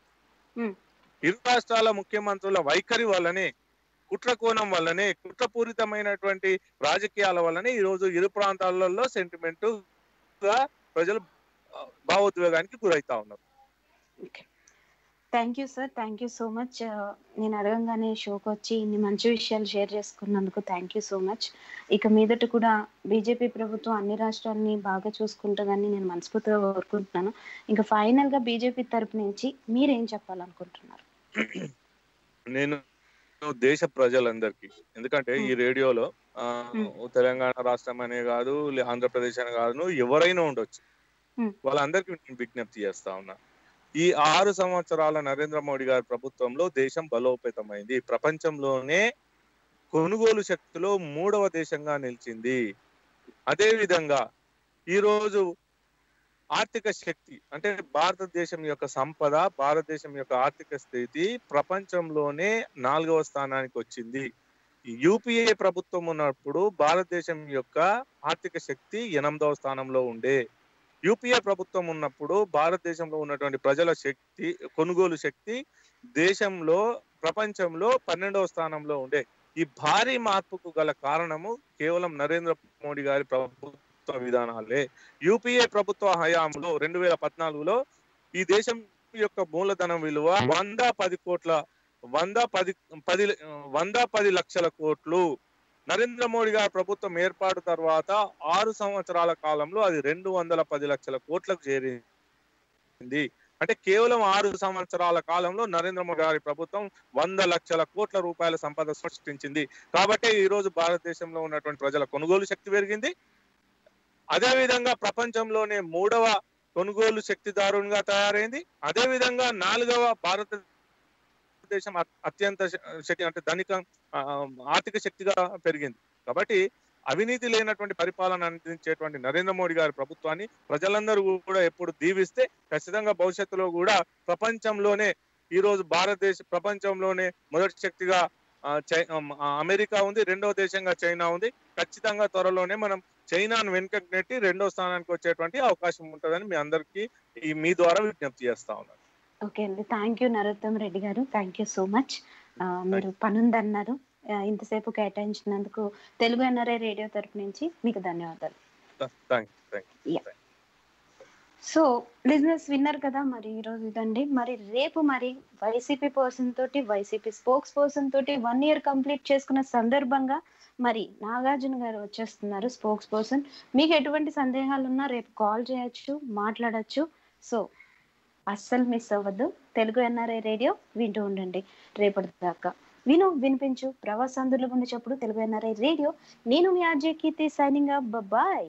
Speaker 1: Hmm.
Speaker 2: ఇరు రాష్ట్రాల ముఖ్యమంత్రుల వైఖరి వల్లనే కుట్ర కోణం వల్లనే కుట్రపూరితమైనటువంటి రాజకీయాల వల్లనే ఈ రోజు ఇరు ప్రాంతాలలో సెంటిమెంట్ ప్రజలు భావోద్వేగానికి గురైతా ఉన్నారు.
Speaker 1: Thank you sir thank you so much నేను అడగంగానే షోకి వచ్చి ఇన్ని మంచి విషయాలు షేర్ చేసుకున్నందుకు థ్యాంక్ యూ సో మచ్ ఇక మీదట కూడా బీజేపీ ప్రభుత్వం అన్ని రాష్ట్రాలని బాగా చూసుకుంటుందని నేను మనస్ఫూర్తిగా కోరుకుంటున్నాను. ఇంకా ఫైనల్గా బీజేపీ తరపు నుంచి మీరేం చెప్పాలనుకుంటున్నారు?
Speaker 2: నేను దేశ ప్రజలందరికీ ఎందుకంటే ఈ రేడియోలో ఆ,
Speaker 1: Hmm.
Speaker 2: తెలంగాణ రాష్ట్రం అనే కాదు ఆంధ్రప్రదేశ్ అనే కాదు ఎవరైనా ఉండొచ్చు.
Speaker 1: Hmm.
Speaker 2: వాళ్ళందరికీ నేను విజ్ఞప్తి చేస్తా ఉన్నా. ఈ ఆరు సంవత్సరాల నరేంద్ర మోడీ గారి ప్రభుత్వంలో దేశం బలోపేతమైంది. ప్రపంచంలోనే కొనుగోలు శక్తిలో మూడవ దేశంగా నిలిచింది. అదే విధంగా ఈ రోజు ఆర్థిక శక్తి అంటే భారతదేశం యొక్క సంపద భారతదేశం యొక్క ఆర్థిక స్థితి ప్రపంచంలోనే నాలుగవ స్థానానికి వచ్చింది. యూపీఏ ప్రభుత్వం ఉన్నప్పుడు భారతదేశం యొక్క ఆర్థిక శక్తి ఎనిమిదవ స్థానంలో ఉండే. యూపీఏ ప్రభుత్వం ఉన్నప్పుడు భారతదేశంలో ఉన్నటువంటి ప్రజల శక్తి కొనుగోలు శక్తి దేశంలో ప్రపంచంలో పన్నెండవ స్థానంలో ఉండే ఈ భారీ మార్పుకు గల కారణము కేవలం నరేంద్ర మోడీ గారి ప్రభుత్వ విధానాలే. యూపీఏ ప్రభుత్వ హయాంలో రెండు వేల పద్నాలుగులో ఈ దేశం యొక్క మూలధనం విలువ వంద పది కోట్ల వంద పది పది వంద పది లక్షల కోట్లు నరేంద్ర మోడీ గారి ప్రభుత్వం ఏర్పాటు తర్వాత ఆరు సంవత్సరాల కాలంలో అది రెండు వందల పది లక్షల కోట్లకు చేరింది. అంటే కేవలం ఆరు సంవత్సరాల కాలంలో నరేంద్ర మోడీ గారి ప్రభుత్వం వంద లక్షల కోట్ల రూపాయల సంపద సృష్టించింది. కాబట్టి ఈ రోజు భారతదేశంలో ఉన్నటువంటి ప్రజల కొనుగోలు శక్తి పెరిగింది. అదే విధంగా ప్రపంచంలోనే మూడవ కొనుగోలు శక్తిదారునిగా తయారైంది. అదే విధంగా నాలుగవ భారతదేశం అత్యంత శక్తి అంటే ధనిక ఆర్థిక శక్తిగా పెరిగింది. కాబట్టి అవినీతి లేనటువంటి పరిపాలన అందించేటువంటి నరేంద్ర మోడీ గారి ప్రభుత్వాన్ని ప్రజలందరూ కూడా ఎప్పుడు దీవిస్తే ఖచ్చితంగా భవిష్యత్తులో కూడా ప్రపంచంలోనే ఈ రోజు భారతదేశ ప్రపంచంలోనే మొదటి శక్తిగా అమెరికా ఉంది రెండో దేశంగా చైనా ఉంది. ఖచ్చితంగా త్వరలోనే మనం చైనాను వెనుకకు నెట్టి రెండో స్థానానికి వచ్చేటువంటి అవకాశం ఉంటుందని మీ అందరికీ ఈ మీ ద్వారా విజ్ఞప్తి చేస్తా ఉన్నాను.
Speaker 1: ఓకే అండి. థ్యాంక్ యూ నరోత్తమ్ రెడ్డి గారు. థ్యాంక్ యూ సో మచ్ మీరు పనుందన్నారు. ఇంతసేపు కేటాయించినందుకు తెలుగు ఎన్ఆర్ఐ రేడియో తరపు నుంచి మీకు ధన్యవాదాలు. సో బిజినెస్ విన్నర్ కదా మరి ఈ రోజు ఇదండి. మరి రేపు మరి వైసీపీ పర్సన్ తోటి వైసీపీ స్పోక్స్ పర్సన్ తోటి వన్ ఇయర్ కంప్లీట్ చేసుకున్న సందర్భంగా మరి నాగార్జున గారు వచ్చేస్తున్నారు స్పోక్స్ పర్సన్ మీకు ఎటువంటి సందేహాలు ఉన్నా రేపు కాల్ చేయొచ్చు మాట్లాడొచ్చు. సో అస్సలు మిస్ అవ్వద్దు. తెలుగు ఎన్ఆర్ఐ రేడియో వింటూ ఉండండి. రేపటి దాకా విను వినిపించు ప్రవాసాంధ్రులు ఉండేటప్పుడు తెలుగు ఎన్ఆర్ఐ రేడియో. నేను మీ ఆర్జే కీర్తి సైనింగ్ బాయ్